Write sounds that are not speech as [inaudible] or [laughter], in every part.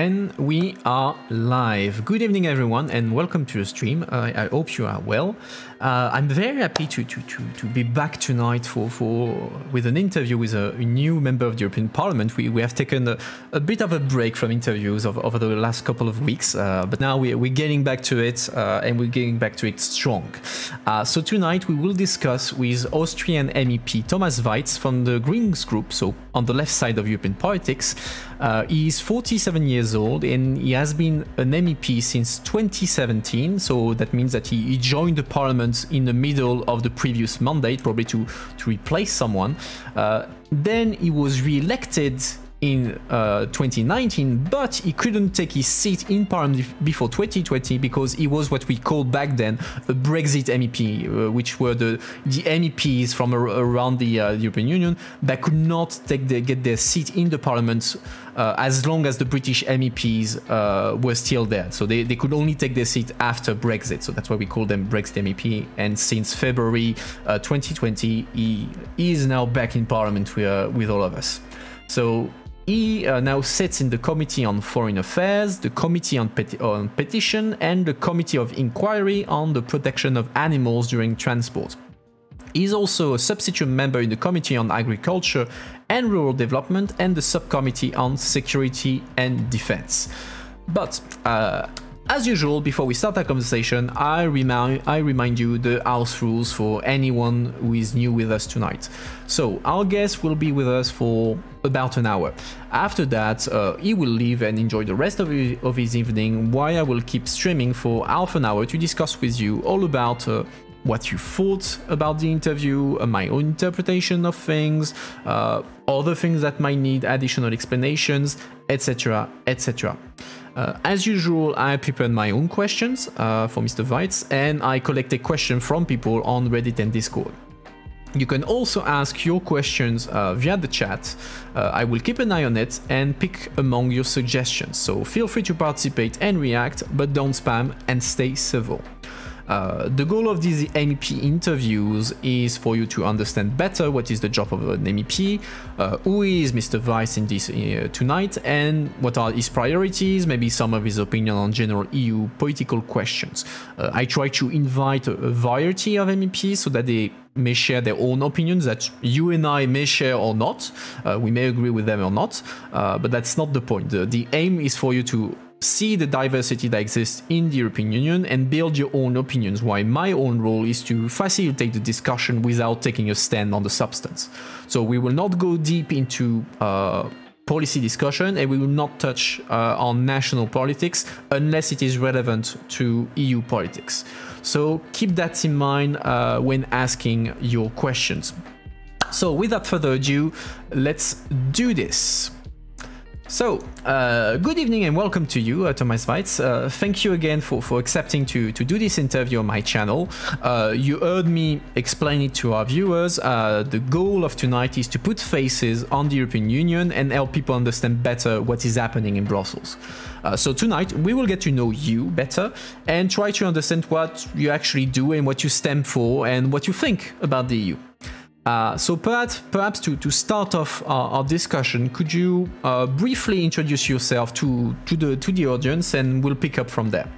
And we are live. Good evening, everyone, and welcome to the stream. Uh, I hope you are well. Uh, I'm very happy to, to, to, to be back tonight for, for with an interview with a, a new member of the European Parliament. We, we have taken a, a bit of a break from interviews of, over the last couple of weeks, uh, but now we, we're getting back to it uh, and we're getting back to it strong. Uh, so tonight we will discuss with Austrian MEP Thomas Waitz from the Greens Group, so on the left side of European politics. Uh, he is 47 years old and he has been an MEP since 2017, so that means that he, he joined the parliament in the middle of the previous mandate, probably to, to replace someone. Uh, then he was re-elected in uh, 2019, but he couldn't take his seat in Parliament before 2020 because he was what we called back then a Brexit MEP, uh, which were the, the MEPs from ar- around the uh, European Union that could not take the, get their seat in the Parliament uh, as long as the British MEPs uh, were still there. So they, they could only take their seat after Brexit. So that's why we call them Brexit MEP. And since February uh, 2020, he, he is now back in Parliament with, with all of us. So he uh, now sits in the Committee on Foreign Affairs, the Committee on, on, Petition, and the Committee of Inquiry on the Protection of Animals during Transport. He's also a substitute member in the Committee on Agriculture and Rural Development and the Subcommittee on Security and Defense. But uh, as usual, before we start our conversation, I remind, I remind you the house rules for anyone who is new with us tonight. So, our guest will be with us for about an hour. After that, uh, he will leave and enjoy the rest of his, of his evening, while I will keep streaming for half an hour to discuss with you all about uh, what you thought about the interview, uh, my own interpretation of things, uh, other things that might need additional explanations, etc. etc. Uh, as usual, I prepared my own questions uh, for Mr. Waitz and I collected questions from people on Reddit and Discord. You can also ask your questions uh, via the chat. Uh, I will keep an eye on it and pick among your suggestions. So feel free to participate and react, but don't spam and stay civil. Uh, the goal of these MEP interviews is for you to understand better what is the job of an MEP, uh, who is Mr. Waitz in this uh, tonight, and what are his priorities, maybe some of his opinion on general EU political questions. Uh, I try to invite a, variety of MEPs so that they may share their own opinions that you and I may share or not. Uh, we may agree with them or not, but that's not the point. The, the aim is for you to see the diversity that exists in the European Union and build your own opinions, while my own role is to facilitate the discussion without taking a stand on the substance. So we will not go deep into uh, policy discussion and we will not touch uh, on national politics unless it is relevant to EU politics. So keep that in mind uh, when asking your questions. So without further ado, let's do this. So, uh, good evening and welcome to you, uh, Thomas Waitz. Uh, thank you again for, for accepting to, to do this interview on my channel. Uh, you heard me explain it to our viewers. Uh, the goal of tonight is to put faces on the European Union and help people understand better what is happening in Brussels. Uh, so tonight we will get to know you better and try to understand what you actually do and what you stand for and what you think about the EU. Uh, so perhaps, perhaps to, to start off our, our discussion, could you uh, briefly introduce yourself to, to, the, to the audience and we'll pick up from there.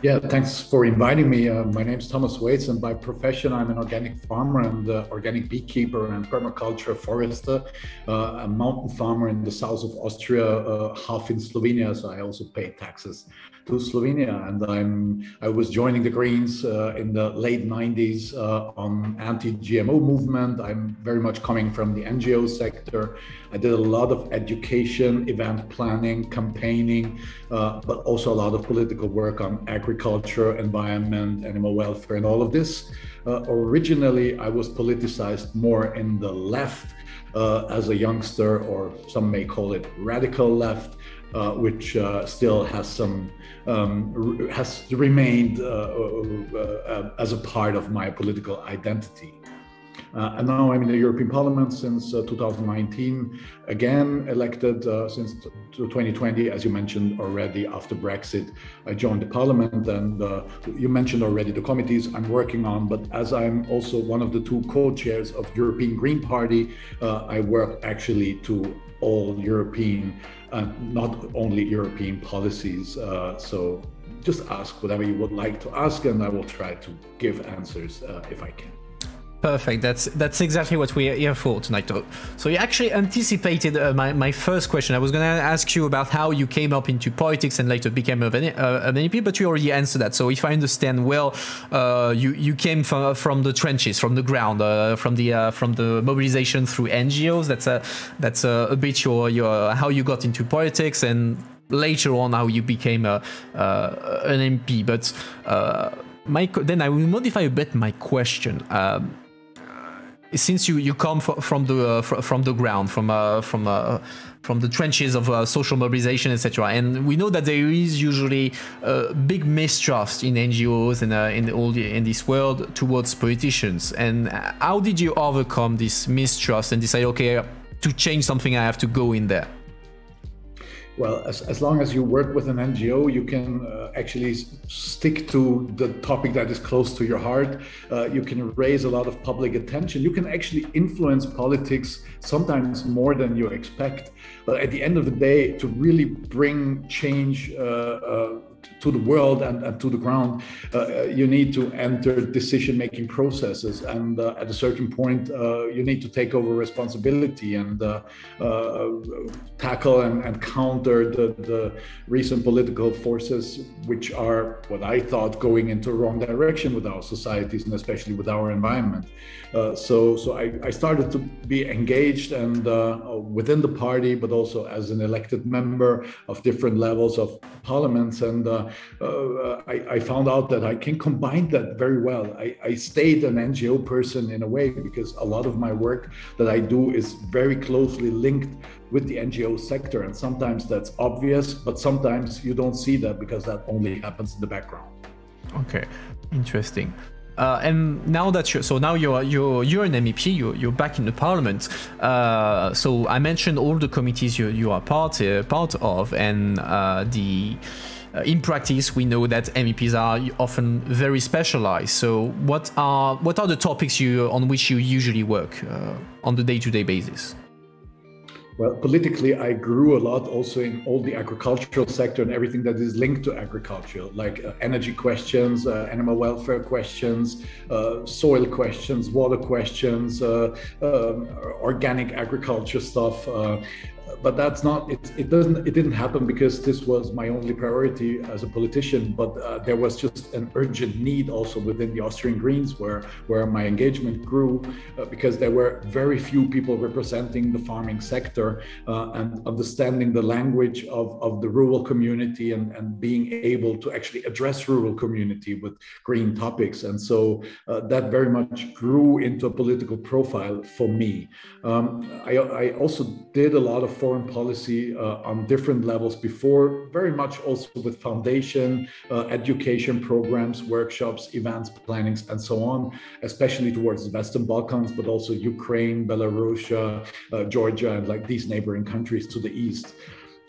Yeah, thanks for inviting me. Uh, my name is Thomas Waitz, and by profession, I'm an organic farmer and uh, organic beekeeper and permaculture forester, uh, a mountain farmer in the south of Austria, uh, half in Slovenia. So I also pay taxes to Slovenia, and I'm I was joining the Greens uh, in the late 90s uh, on anti-GMO movement. I'm very much coming from the NGO sector. I did a lot of education, event planning, campaigning, but also a lot of political work on agriculture agriculture, environment, animal welfare, and all of this. Uh, originally, I was politicized more in the left uh, as a youngster, or some may call it radical left. Uh, which uh, still has some um, has remained uh, uh, as a part of my political identity. Uh, and now I'm in the European Parliament since uh, 2019, again elected uh, since 2020, as you mentioned already. After Brexit, I joined the Parliament, and uh, you mentioned already the committees I'm working on. But as I'm also one of the two co-chairs of European Green Party, uh, I work actually to all European, not only European policies. Uh, so just ask whatever you would like to ask, and I will try to give answers uh, if I can. Perfect. That's that's exactly what we're here for tonight. So you actually anticipated uh, my, my first question. I was going to ask you about how you came up into politics and later became an, uh, an MEP, but you already answered that. So if I understand well, uh, you you came from from the trenches, from the ground, uh, from the uh, from the mobilization through NGOs. That's a that's a, a bit your your how you got into politics and later on how you became a, uh, an MP. But my then I will modify a bit my question. Um, since you, you come from the uh, from the ground, from uh, from uh, from the trenches of uh, social mobilization, etc., and we know that there is usually a big mistrust in NGOs and uh, in all the, in this world towards politicians. And how did you overcome this mistrust and decide, okay, to change something, I have to go in there? Well, as, as long as you work with an NGO, you can uh, actually stick to the topic that is close to your heart. Uh, you can raise a lot of public attention. You can actually influence politics sometimes more than you expect. But at the end of the day, to really bring change uh, uh to the world and, and to the ground, uh, you need to enter decision-making processes. And uh, at a certain point, uh, you need to take over responsibility and uh, uh, tackle and, and counter the, the, recent political forces, which are what I thought going into the wrong direction with our societies and especially with our environment. Uh, so, so I, I, started to be engaged and within the party, but also as an elected member of different levels of parliaments and I, I, found out that I can combine that very well. I, I, stayed an NGO person in a way because a lot of my work that I do is very closely linked with the NGO sector. And sometimes that's obvious, but sometimes you don't see that because that only happens in the background. Okay, interesting. Uh, and now that you're so now you're you're you're an MEP, you're, you're back in the parliament. Uh, so I mentioned all the committees you you are part uh, part of, and uh, the. Uh, in practice, we know that MEPs are often very specialized. So, what are what are the topics you on which you usually work uh, on the day-to-day basis? Well, politically, I grew a lot also in all the agricultural sector and everything that is linked to agriculture, like uh, energy questions, uh, animal welfare questions, uh, soil questions, water questions, uh, um, organic agriculture stuff. But that's not it, it doesn't it didn't happen because this was my only priority as a politician but uh, there was just an urgent need also within the austrian greens where where my engagement grew uh, because there were very few people representing the farming sector uh, and understanding the language of, of the rural community and, and being able to actually address rural community with green topics. And so uh, that very much grew into a political profile for me. Um, I, I also did a lot of foreign policy uh, on different levels before, very much also with foundation, uh, education programs, workshops, events, plannings, and so on, especially towards the Western Balkans, but also Ukraine, Belarus, uh, Georgia, and like these neighboring countries to the east.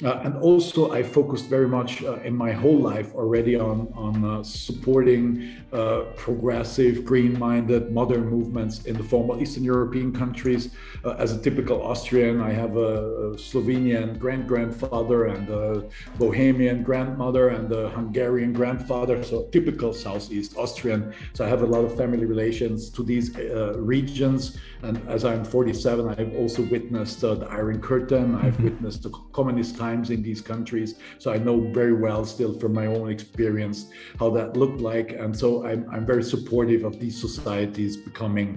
Uh, and also, I focused very much uh, in my whole life already on, on uh, supporting uh, progressive, green minded, modern movements in the former Eastern European countries. Uh, as a typical Austrian, I have a, Slovenian grand grandfather and a Bohemian grandmother and a Hungarian grandfather, so typical Southeast Austrian. So I have a lot of family relations to these uh, regions. And as I'm 47, I've also witnessed the Iron Curtain, I've mm-hmm. witnessed the communist time times in these countries. So I know very well, still from my own experience, how that looked like. And so I'm, I'm very supportive of these societies becoming,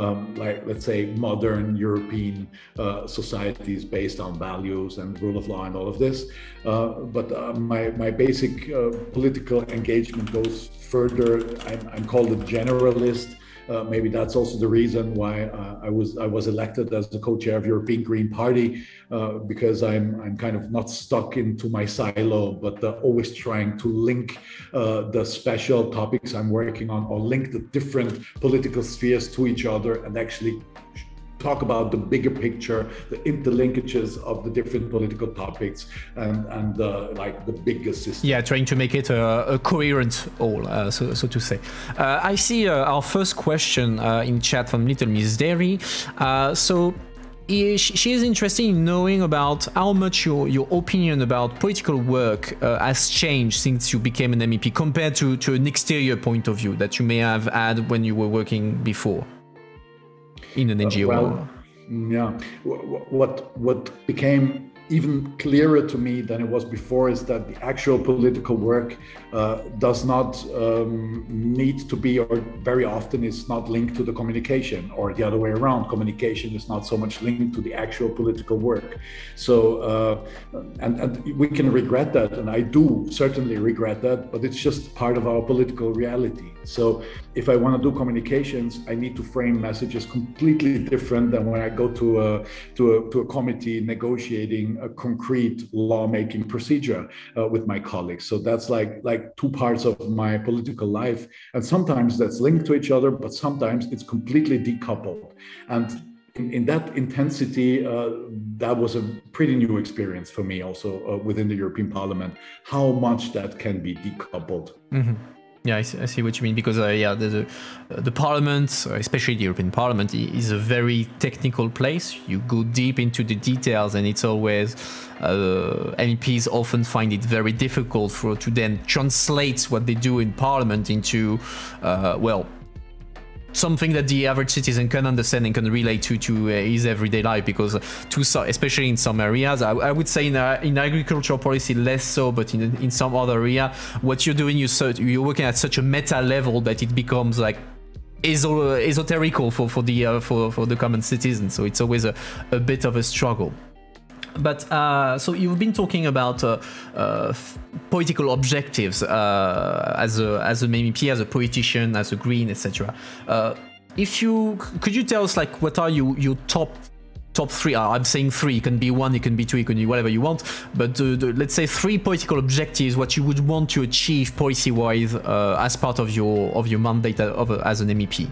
um, like, let's say, modern European uh, societies based on values and rule of law and all of this. Uh, but uh, my, my basic uh, political engagement goes further. I'm, I'm called a generalist. Uh, maybe that's also the reason why uh, I was I was elected as the co-chair of European Green Party uh, because I'm I'm kind of not stuck into my silo, but uh, always trying to link uh, the special topics I'm working on or link the different political spheres to each other and actually talk about the bigger picture, the interlinkages of the different political topics, and and uh, like the bigger system. Yeah, trying to make it a, a coherent whole, uh, so so to say. Uh, I see uh, our first question uh, in chat from Little Miss Dairy. Uh, so she is interested in knowing about how much your, your opinion about political work uh, has changed since you became an MEP compared to, to an exterior point of view that you may have had when you were working before in an NGO. well, yeah, what what became even clearer to me than it was before is that the actual political work uh, does not um, need to be, or very often is not linked to the communication, or the other way around. Communication is not so much linked to the actual political work. So, uh, and, and we can regret that, and I do certainly regret that, but it's just part of our political reality. So, if I want to do communications, I need to frame messages completely different than when I go to a to a, to a committee negotiating a concrete lawmaking procedure uh, with my colleagues. So that's like like two parts of my political life, and sometimes that's linked to each other, but sometimes it's completely decoupled. And in, in that intensity, uh, that was a pretty new experience for me, also uh, within the European Parliament. How much that can be decoupled. Mm-hmm. Yeah, I see, I see, what you mean because uh, yeah, the the, uh, the Parliament, uh, especially the European Parliament, is a very technical place. You go deep into the details, and it's always uh, MEPs often find it very difficult for to then translate what they do in Parliament into uh, well something that the average citizen can understand and can relate to to uh, his everyday life because to especially in some areas I, I would say in, uh, in agricultural policy less so but in in some other area what you're doing you you're working at such a meta level that it becomes like esoterical for for the uh, for for the common citizen. So it's always a, a bit of a struggle but uh, so you've been talking about uh, uh, political objectives uh, as a as a MEP, as a politician, as a green, etc. Uh, if you could you tell us like what are you your top top three? Uh, I'm saying three. It can be one, it can be two, it can be whatever you want. But the, let's say three political objectives, what you would want to achieve policy-wise as part of your of your mandate of, as an MEP.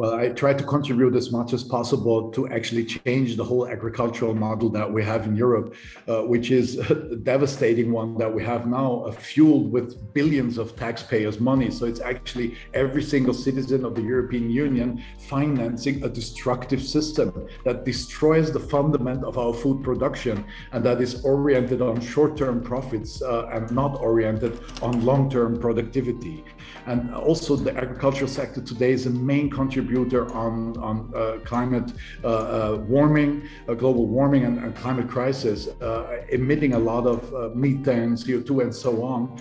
Well, I try to contribute as much as possible to actually change the whole agricultural model that we have in Europe, uh, which is [laughs] a devastating one that we have now, uh, fueled with billions of taxpayers' money. So it's actually every single citizen of the European Union financing a destructive system that destroys the fundament of our food production and that is oriented on short term profits uh, and not oriented on long term productivity. And also, the agricultural sector today is a main contributor on, on uh, climate uh, uh warming, uh, global warming, and, and climate crisis, uh, emitting a lot of methane, CO2, and so on.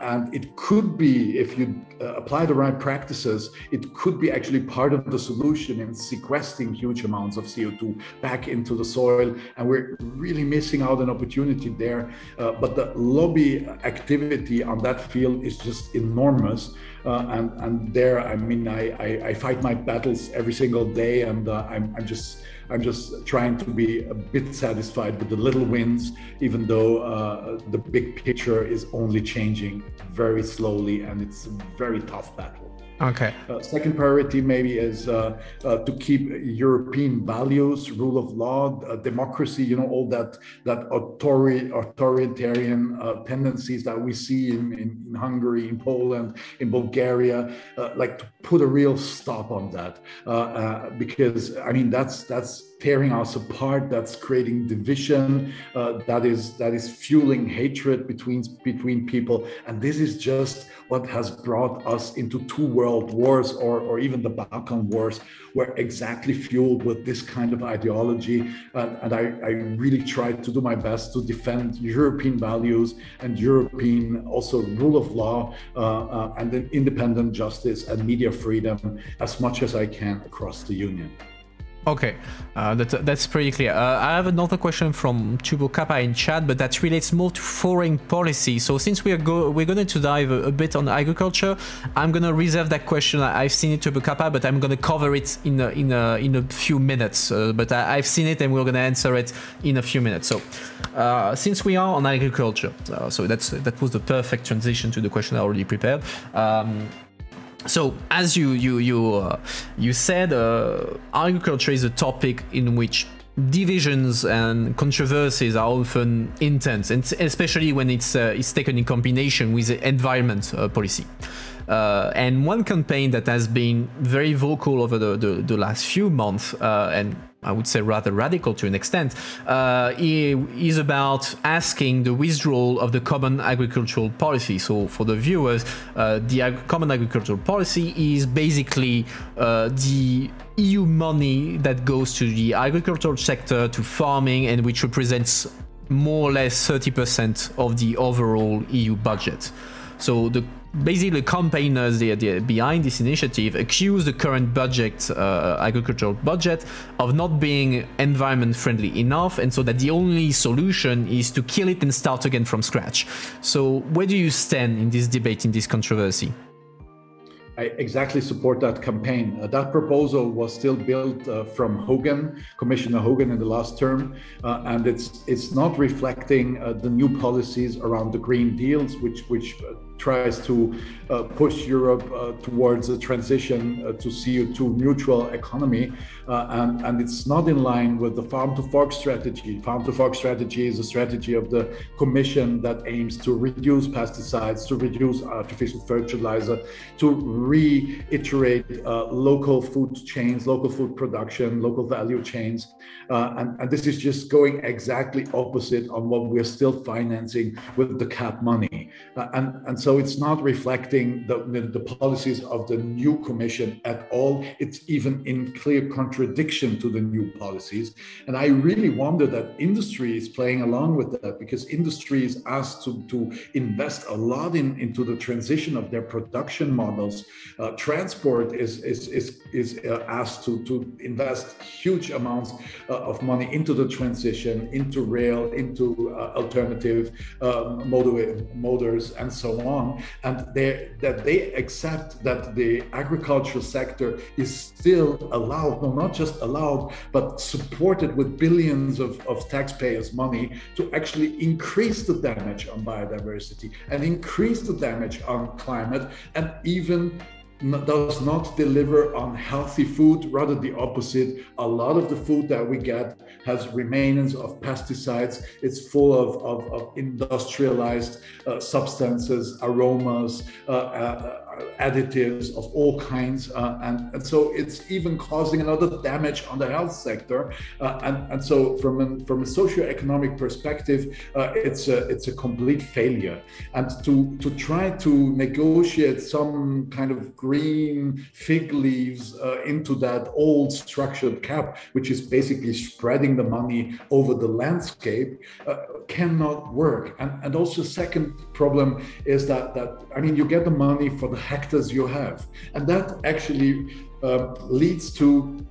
and it could be, if you apply the right practices, it could be actually part of the solution in sequestering huge amounts of CO2 back into the soil. And we're really missing out an opportunity there. but the lobby activity on that field is just enormous. Uh, and and there, I mean, I, I, I fight my battles every single day, and uh, I'm I'm just I'm just trying to be a bit satisfied with the little wins, even though uh, the big picture is only changing very slowly, and it's a very tough battle. Okay. Uh, second priority maybe is uh, uh, to keep European values, rule of law, uh, democracy. You know all that that authori- authoritarian uh, tendencies that we see in, in, in, Hungary, in Poland, in Bulgaria. Uh, like to put a real stop on that, because I mean that's that's tearing us apart that's creating division uh, that is that is fueling hatred between between people. And this is just what has brought us into two world wars or, or even the balkan wars were exactly fueled with this kind of ideology. Uh, and I, I really tried to do my best to defend european values and european also rule of law uh, uh and then independent justice and media freedom as much as i can across the union Okay, uh, that, that's pretty clear. Uh, I have another question from Tubo in chat, but that relates more to foreign policy. So since we are go we're going to dive a, a, bit on agriculture, I'm going to reserve that question. I've seen it, Tubo but I'm going to cover it in a, in a, in a few minutes. Uh, but I, have seen it, and we're going to answer it in a few minutes. So uh, since we are on agriculture, uh, so that's that was the perfect transition to the question I already prepared. Um, so, as you you you uh, you said, uh, agriculture is a topic in which divisions and controversies are often intense, and especially when it's uh, it's taken in combination with environment uh, policy. Uh, and one campaign that has been very vocal over the, the, the last few months uh, and I would say rather radical to an extent, uh, is about asking the withdrawal of the common agricultural policy. So, for the viewers, uh, the ag- common agricultural policy is basically uh, the EU money that goes to the agricultural sector, to farming, and which represents more or less 30% of the overall EU budget. So the basically the campaigners they, they, behind this initiative accuse the current budget, uh, agricultural budget, of not being environment friendly enough, and so that the only solution is to kill it and start again from scratch. So where do you stand in this debate, in this controversy? I exactly support that campaign. Uh, that proposal was still built uh, from Hogan, Commissioner Hogan, in the last term, uh, and it's it's not reflecting uh, the new policies around the Green Deals, which which uh, tries to uh, push Europe uh, towards a transition uh, to CO2 neutral economy. Uh, and, and it's not in line with the farm to fork strategy. Farm to fork strategy is a strategy of the Commission that aims to reduce pesticides, to reduce artificial fertilizer, to reiterate uh, local food chains, local food production, local value chains. Uh, and, and this is just going exactly opposite on what we're still financing with the CAP money. and, and so it's not reflecting the, the, the, policies of the new commission at all. It's even in clear contradiction to the new policies. And I really wonder that industry is playing along with that because industry is asked to, to invest a lot in, into the transition of their production models. Uh, transport is, is, is, is uh, asked to, to invest huge amounts uh, of money into the transition, into rail, into uh, alternative uh, motor, motors, and so on on, and they, that they accept that the agricultural sector is still allowed, no, not just allowed, but supported with billions of, of taxpayers' money to actually increase the damage on biodiversity and increase the damage on climate and even does not deliver on healthy food, rather the opposite. A lot of the food that we get has remains of pesticides. It's full of, of, of industrialized uh, substances, aromas, uh, uh, additives of all kinds. Uh, and, and so it's even causing another damage on the health sector. Uh, and, and so from a, from a socioeconomic perspective, uh, it's, a, it's a complete failure. And to, to try to negotiate some kind of green fig leaves uh, into that old structured cap, which is basically spreading the money over the landscape, uh, cannot work. And, and also second problem is that, that, I mean, you get the money for the hectares you have. And that actually uh, leads to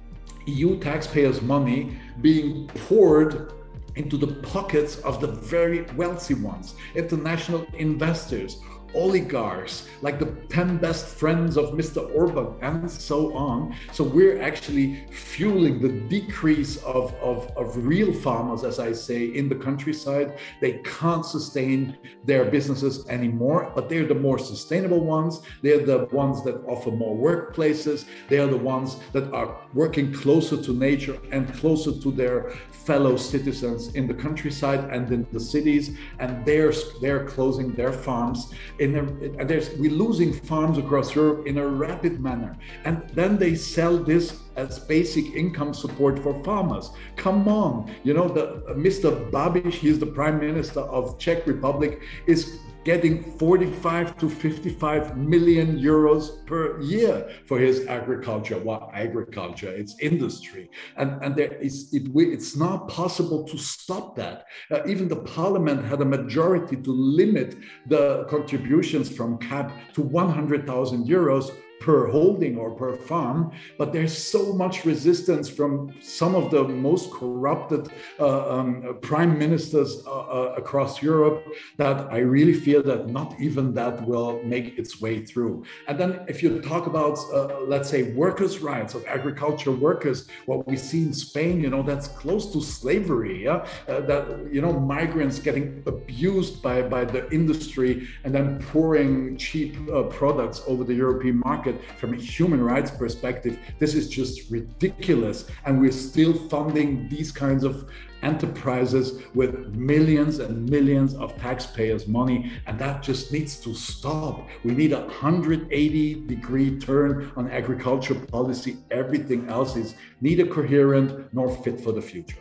EU taxpayers' money being poured into the pockets of the very wealthy ones, international investors oligarchs, like the 10 best friends of Mr. Orban, and so on. So we're actually fueling the decrease of, of, of real farmers, as I say, in the countryside. They can't sustain their businesses anymore, but they're the more sustainable ones. They're the ones that offer more workplaces. They are the ones that are working closer to nature and closer to their fellow citizens in the countryside and in the cities. And they're, they're closing their farms in a, uh, there's we're losing farms across Europe in a rapid manner, and then they sell this as basic income support for farmers. Come on, you know the uh, Mr. Babiš, he's the prime minister of Czech Republic, is getting 45 to 55 million euros per year for his agriculture. What agriculture? It's industry, and and there is it, it's not possible to stop that. Uh, even the parliament had a majority to limit the contributions from CAP to 100,000 euros per holding or per farm, but there's so much resistance from some of the most corrupted uh, um, prime ministers uh, uh, across Europe that I really feel that not even that will make its way through. And then if you talk about, uh, let's say, workers' rights of agriculture workers, what we see in Spain, you know, that's close to slavery. Yeah, uh, that you know, migrants getting abused by by the industry and then pouring cheap uh, products over the European market from a human rights perspective, this is just ridiculous. And we're still funding these kinds of enterprises with millions and millions of taxpayers' money, and that just needs to stop. We need a 180 degree turn on agriculture policy. Everything else is neither coherent nor fit for the future.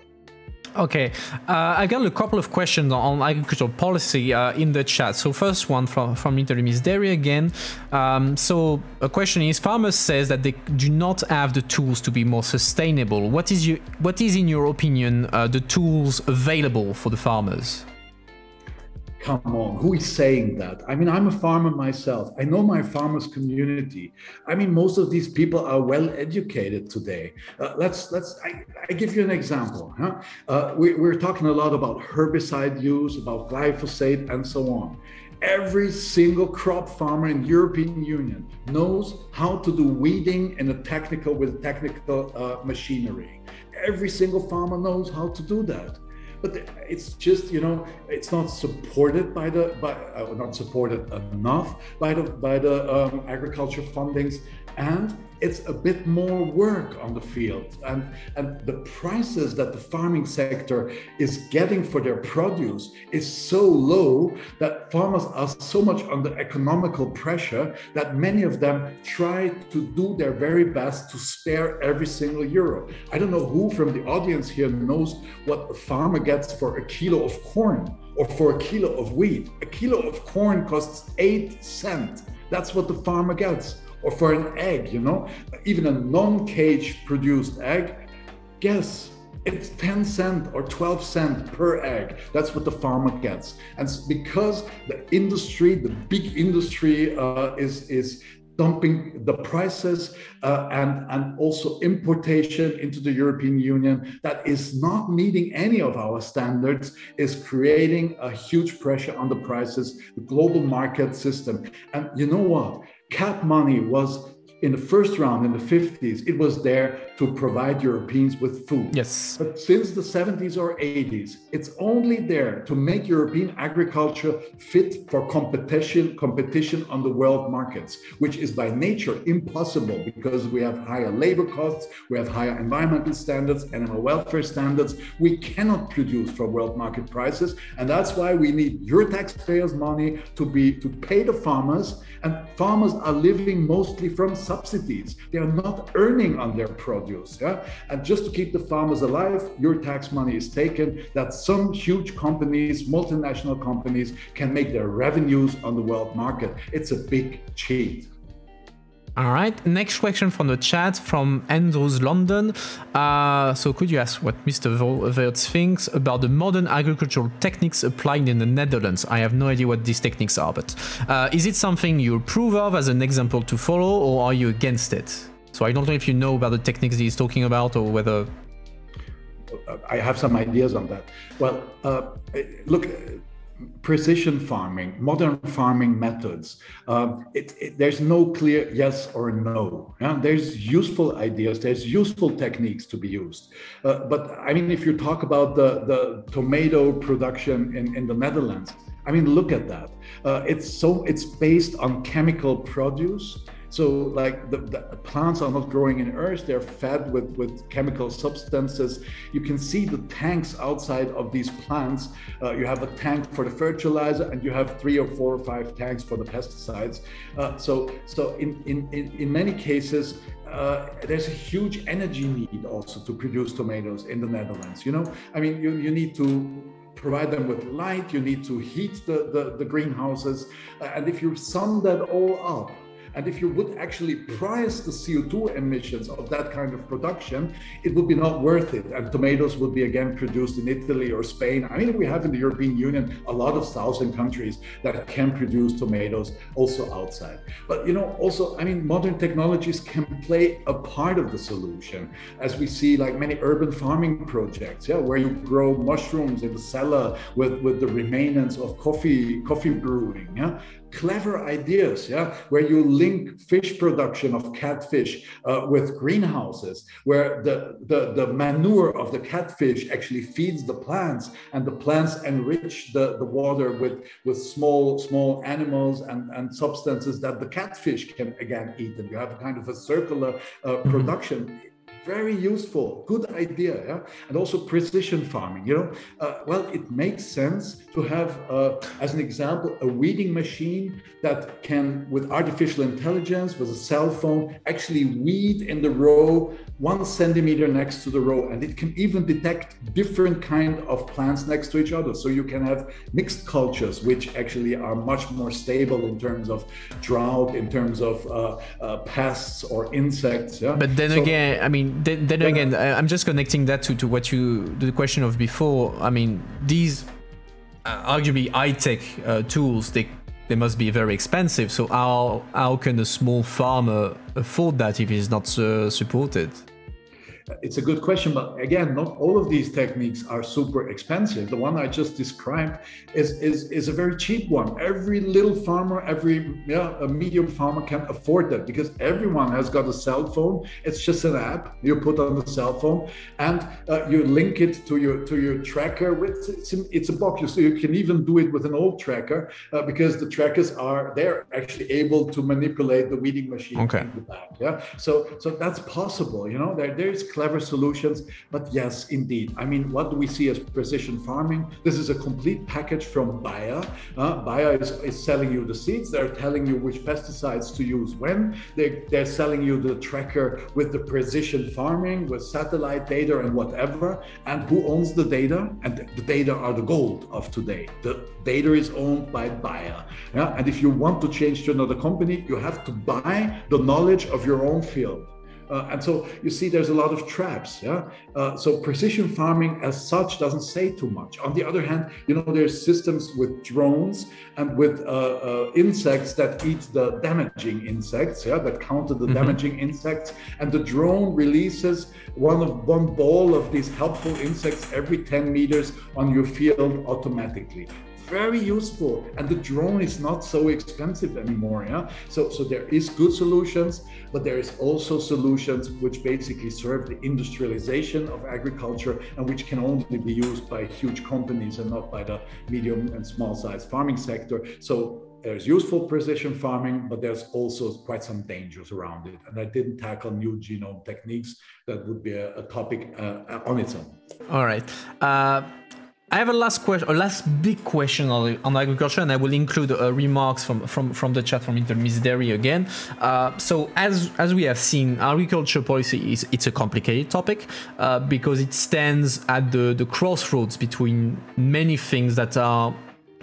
Okay, uh, I got a couple of questions on agricultural policy uh, in the chat. So first one from from Interim is Derry again. Um, so a question is: Farmers says that they do not have the tools to be more sustainable. What is you What is in your opinion uh, the tools available for the farmers? Come on who is saying that? I mean i'm a farmer myself. I know my farmers community. I mean most of these people are well educated today. Uh, let's let's I, I, give you an example huh? uh, we, we're talking a lot about herbicide use about glyphosate and so on. Every single crop farmer in the European Union knows how to do weeding in a technical with technical uh, machinery. Every single farmer knows how to do that but it's just you know it's not supported by the by uh, not supported enough by the by the um, agriculture fundings. And it's a bit more work on the field. And and the prices that the farming sector is getting for their produce is so low that farmers are so much under economical pressure that many of them try to do their very best to spare every single euro. I don't know who from the audience here knows what a farmer gets for a kilo of corn or for a kilo of wheat. A kilo of corn costs 8 cents. That's what the farmer gets or for an egg, you know, even a non-cage produced egg, guess it's 10 cent or 12 cent per egg. That's what the farmer gets. And because the industry, the big industry uh, is, is dumping the prices uh, and, and also importation into the European Union that is not meeting any of our standards is creating a huge pressure on the prices, the global market system. And you know what? Cap money was in the first round in the 50s, it was there to provide Europeans with food. Yes. But since the 70s or 80s, it's only there to make European agriculture fit for competition, competition on the world markets, which is by nature impossible because we have higher labor costs, we have higher environmental standards, animal welfare standards. We cannot produce for world market prices. And that's why we need your taxpayers' money to be to pay the farmers. And farmers are living mostly from subsidies. They are not earning on their produce. Yeah? And just to keep the farmers alive, your tax money is taken that some huge companies, multinational companies, can make their revenues on the world market. It's a big cheat. All right, next question from the chat from Andrews London. Uh, so, could you ask what Mr. Waitz thinks about the modern agricultural techniques applied in the Netherlands? I have no idea what these techniques are, but uh, is it something you approve of as an example to follow, or are you against it? So, I don't know if you know about the techniques he's talking about, or whether. I have some ideas on that. Well, uh, look precision farming, modern farming methods, uh, it, it, there's no clear yes or no. Yeah? There's useful ideas, there's useful techniques to be used. Uh, but I mean, if you talk about the, the tomato production in, in the Netherlands, I mean, look at that. Uh, it's so it's based on chemical produce. So like the, the, plants are not growing in earth, they're fed with, with chemical substances. You can see the tanks outside of these plants. Uh, you have a tank for the fertilizer and you have three or four or five tanks for the pesticides. Uh, so so in, in, in, in many cases, uh, there's a huge energy need also to produce tomatoes in the Netherlands. You know, I mean, you, you need to provide them with light, you need to heat the, the, the greenhouses. Uh, and if you sum that all up, and if you would actually price the CO2 emissions of that kind of production, it would be not worth it. And tomatoes would be again produced in Italy or Spain. I mean, we have in the European Union a lot of southern countries that can produce tomatoes also outside. But you know, also, I mean, modern technologies can play a part of the solution, as we see like many urban farming projects, yeah, where you grow mushrooms in the cellar with, with the remains of coffee coffee brewing, yeah clever ideas, yeah, where you link fish production of catfish uh, with greenhouses, where the, the, the manure of the catfish actually feeds the plants and the plants enrich the, the water with, with small, small animals and, and substances that the catfish can again eat. And you have a kind of a circular uh, mm-hmm. production very useful good idea yeah? and also precision farming you know uh, well it makes sense to have uh, as an example a weeding machine that can with artificial intelligence with a cell phone actually weed in the row one centimeter next to the row and it can even detect different kind of plants next to each other. So you can have mixed cultures which actually are much more stable in terms of drought in terms of uh, uh, pests or insects yeah? But then so, again i mean then, then yeah. again i'm just connecting that to, to what you the question of before. I mean these uh, arguably high-tech uh, tools they they must be very expensive. So how how can a small farmer afford that if he's not uh, supported it's a good question, but again, not all of these techniques are super expensive. The one I just described is is, is a very cheap one. Every little farmer, every yeah, a medium farmer can afford that because everyone has got a cell phone. It's just an app you put on the cell phone, and uh, you link it to your to your tracker. With it's, it's a box, so you can even do it with an old tracker uh, because the trackers are they're actually able to manipulate the weeding machine okay. in the back. Yeah, so so that's possible. You know, there there's clever solutions. But yes, indeed. I mean, what do we see as precision farming? This is a complete package from Bayer. Uh, Bayer is, is selling you the seeds. They're telling you which pesticides to use when. They, they're selling you the tracker with the precision farming, with satellite data and whatever. And who owns the data? And the data are the gold of today. The data is owned by Bayer. Yeah? And if you want to change to another company, you have to buy the knowledge of your own field. Uh, and so you see there's a lot of traps. Yeah. Uh, so precision farming as such doesn't say too much. On the other hand, you know, there's systems with drones and with uh, uh insects that eat the damaging insects, yeah, that counter the mm-hmm. damaging insects. And the drone releases one of one ball of these helpful insects every 10 meters on your field automatically very useful and the drone is not so expensive anymore yeah so so there is good solutions but there is also solutions which basically serve the industrialization of agriculture and which can only be used by huge companies and not by the medium and small size farming sector so there's useful precision farming, but there's also quite some dangers around it. And I didn't tackle new genome techniques. That would be a, a topic uh, on its own. All right. Uh, I have a last question, a last big question on, on agriculture, and I will include uh, remarks from, from, from the chat from intermediary again. Uh, so as as we have seen, agriculture policy is it's a complicated topic uh, because it stands at the the crossroads between many things that are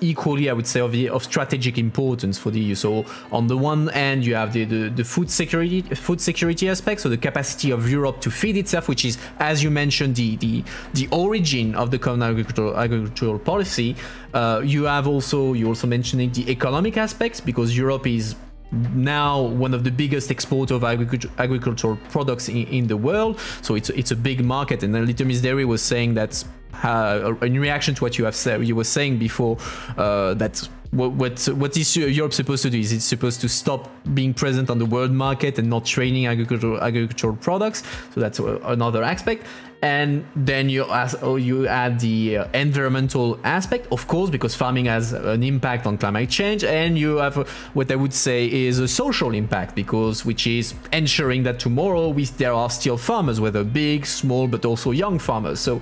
equally, I would say, of, the, of strategic importance for the EU. So on the one hand, you have the, the, the, food security food security aspect, so the capacity of Europe to feed itself, which is, as you mentioned, the the, the origin of the common agricultural, agricultural policy. Uh, you have also you also mentioning the economic aspects because Europe is now one of the biggest exporter of agricultural products in, in, the world. So it's it's a big market. And then Little Miss Dairy was saying that uh, in reaction to what you have said, you were saying before uh, that what, what what is Europe supposed to do? Is it supposed to stop being present on the world market and not training agricultural agricultural products? So that's another aspect. And then you ask, oh, you add the uh, environmental aspect, of course, because farming has an impact on climate change, and you have what I would say is a social impact, because which is ensuring that tomorrow we, there are still farmers, whether big, small, but also young farmers. So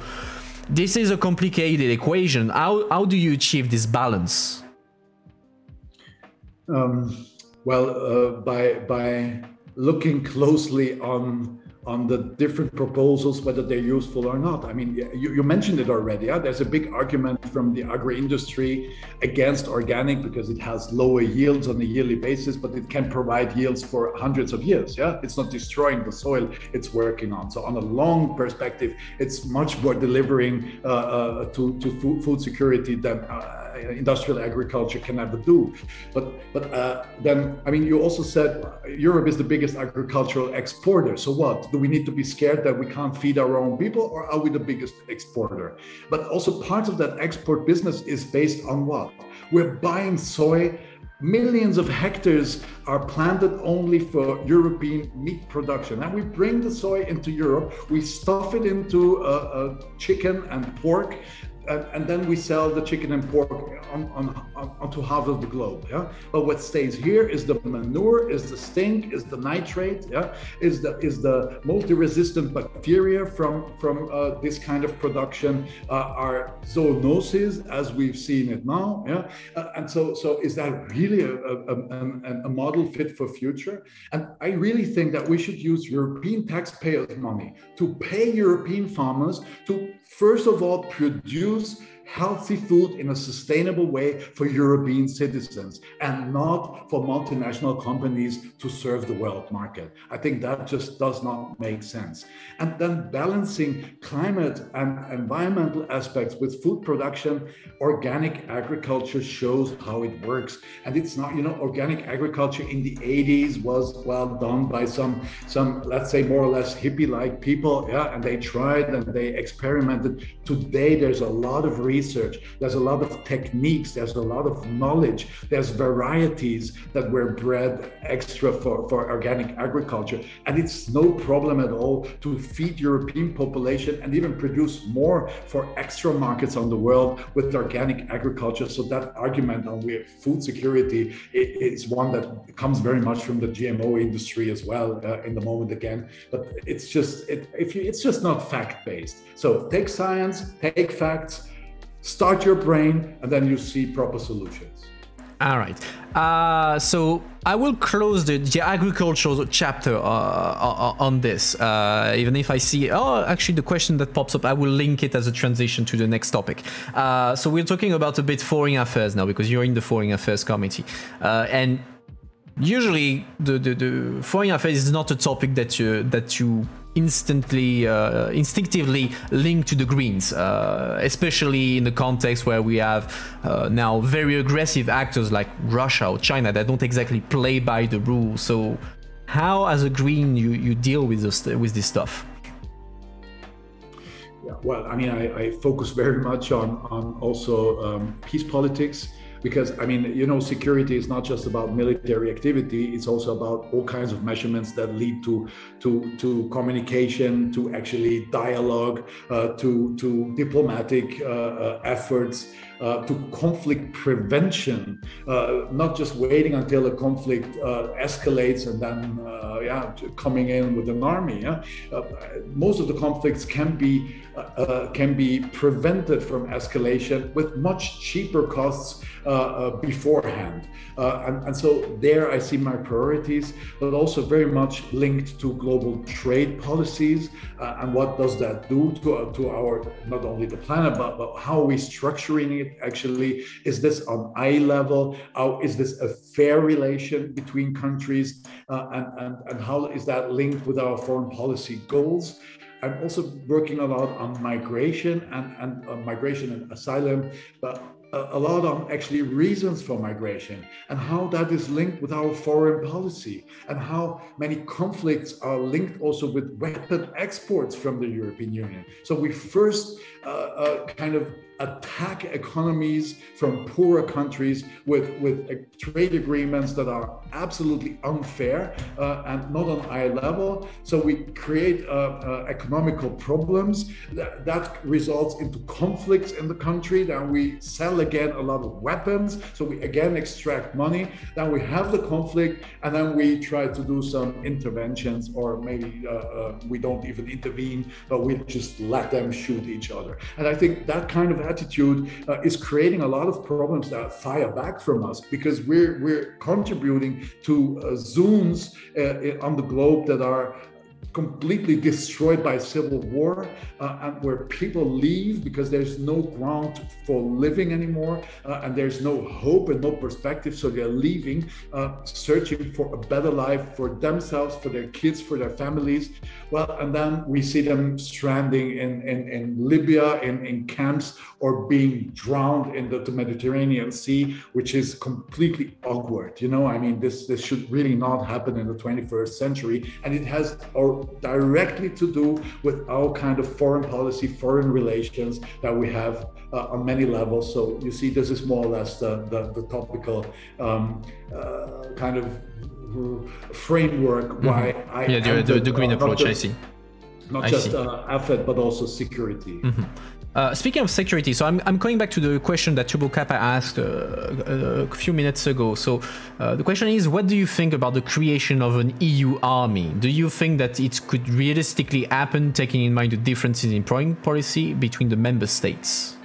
this is a complicated equation. How how do you achieve this balance? Um, well, uh, by by looking closely on on the different proposals, whether they're useful or not. I mean, you, you mentioned it already. Yeah? There's a big argument from the agri industry against organic because it has lower yields on a yearly basis, but it can provide yields for hundreds of years. Yeah, it's not destroying the soil it's working on. So, on a long perspective, it's much more delivering uh, uh, to, to food, food security than. Uh, industrial agriculture can never do. But but uh, then I mean, you also said Europe is the biggest agricultural exporter. So what? Do we need to be scared that we can't feed our own people, or are we the biggest exporter? But also part of that export business is based on what? We're buying soy millions of hectares are planted only for European meat production. And we bring the soy into Europe, we stuff it into uh, uh, chicken and pork, and, and, then we sell the chicken and pork on, on, on, onto half of the globe. Yeah, but what stays here is the manure, is the stink, is the nitrate. Yeah, is the is the multi-resistant bacteria from from uh, this kind of production uh, are zoonoses as we've seen it now. Yeah, uh, and so so is that really a, a, a, a model fit for future? And I really think that we should use European taxpayers' money to pay European farmers to first of all produce healthy food in a sustainable way for European citizens and not for multinational companies to serve the world market. I think that just does not make sense. And then balancing climate and environmental aspects with food production, organic agriculture shows how it works. And it's not, you know, organic agriculture in the 80s was well done by some, some let's say, more or less hippie-like people. Yeah, and they tried and they experimented. Today, there's a lot of research research, there's a lot of techniques, there's a lot of knowledge, there's varieties that were bred extra for, for organic agriculture. And it's no problem at all to feed European population and even produce more for extra markets on the world with organic agriculture. So that argument on food security is one that comes very much from the GMO industry as well uh, in the moment again. But it's just it, if you, it's just not fact based. So take science, take facts, start your brain, and then you see proper solutions. All right. Uh, so I will close the, the agricultural chapter uh, uh, on this, uh, even if I see, oh, actually the question that pops up, I will link it as a transition to the next topic. Uh, so we're talking about a bit foreign affairs now, because you're in the foreign affairs committee. Uh, and usually the, the, the, foreign affairs is not a topic that you, that you instantly, uh, instinctively linked to the Greens, uh, especially in the context where we have uh, now very aggressive actors like Russia or China that don't exactly play by the rules. So, how, as a Green, you, you deal with this with this stuff? Yeah, well, I mean, I, I focus very much on on also um, peace politics because I mean, you know, security is not just about military activity; it's also about all kinds of measurements that lead to to to communication, to actually dialogue, uh, to to diplomatic uh, uh, efforts, uh, to conflict prevention, uh, not just waiting until a conflict uh, escalates and then yeah, coming in with an army. Yeah? most of the conflicts can be can be prevented from escalation with much cheaper costs Uh, uh, beforehand. Uh, and, and, so there I see my priorities, but also very much linked to global trade policies uh, and what does that do to, to our, not only the planet, but, but how are we structuring it actually? Is this on eye level? How, is this a fair relation between countries? and, and, and how is that linked with our foreign policy goals? I'm also working a lot on migration and, and uh, migration and asylum, but a, lot on actually reasons for migration and how that is linked with our foreign policy and how many conflicts are linked also with weapon exports from the European Union. So we first uh, uh, kind of attack economies from poorer countries with, with uh, trade agreements that are absolutely unfair uh, and not on eye level. So we create uh, uh, economical problems that, that, results into conflicts in the country. Then we sell again a lot of weapons. So we again extract money. Then we have the conflict and then we try to do some interventions or maybe uh, uh, we don't even intervene, but we just let them shoot each other. And I think that kind of attitude uh, is creating a lot of problems that fire back from us because we're we're contributing to uh, zones uh, on the globe that are completely destroyed by civil war uh, and where people leave because there's no ground for living anymore uh, and there's no hope and no perspective so they're leaving uh, searching for a better life for themselves for their kids for their families. Well and then we see them stranding in, in, in libya in, in camps or being drowned in the, the mediterranean sea which is completely awkward you know? I mean this this should really not happen in the 21st century and it has or directly to do with our kind of foreign policy, foreign relations that we have uh, on many levels. So you see, this is more or less the, the, the topical um, uh, kind of framework mm-hmm. why I yeah the, the, the green uh, approach. I see. Not I just see. Uh, but also security. Mm-hmm. Uh, speaking of security, so I'm, I'm going back to the question that Turbo Kappa asked uh, a, a, few minutes ago. So uh, the question is, what do you think about the creation of an EU army? Do you think that it could realistically happen, taking in mind the differences in foreign policy between the member states?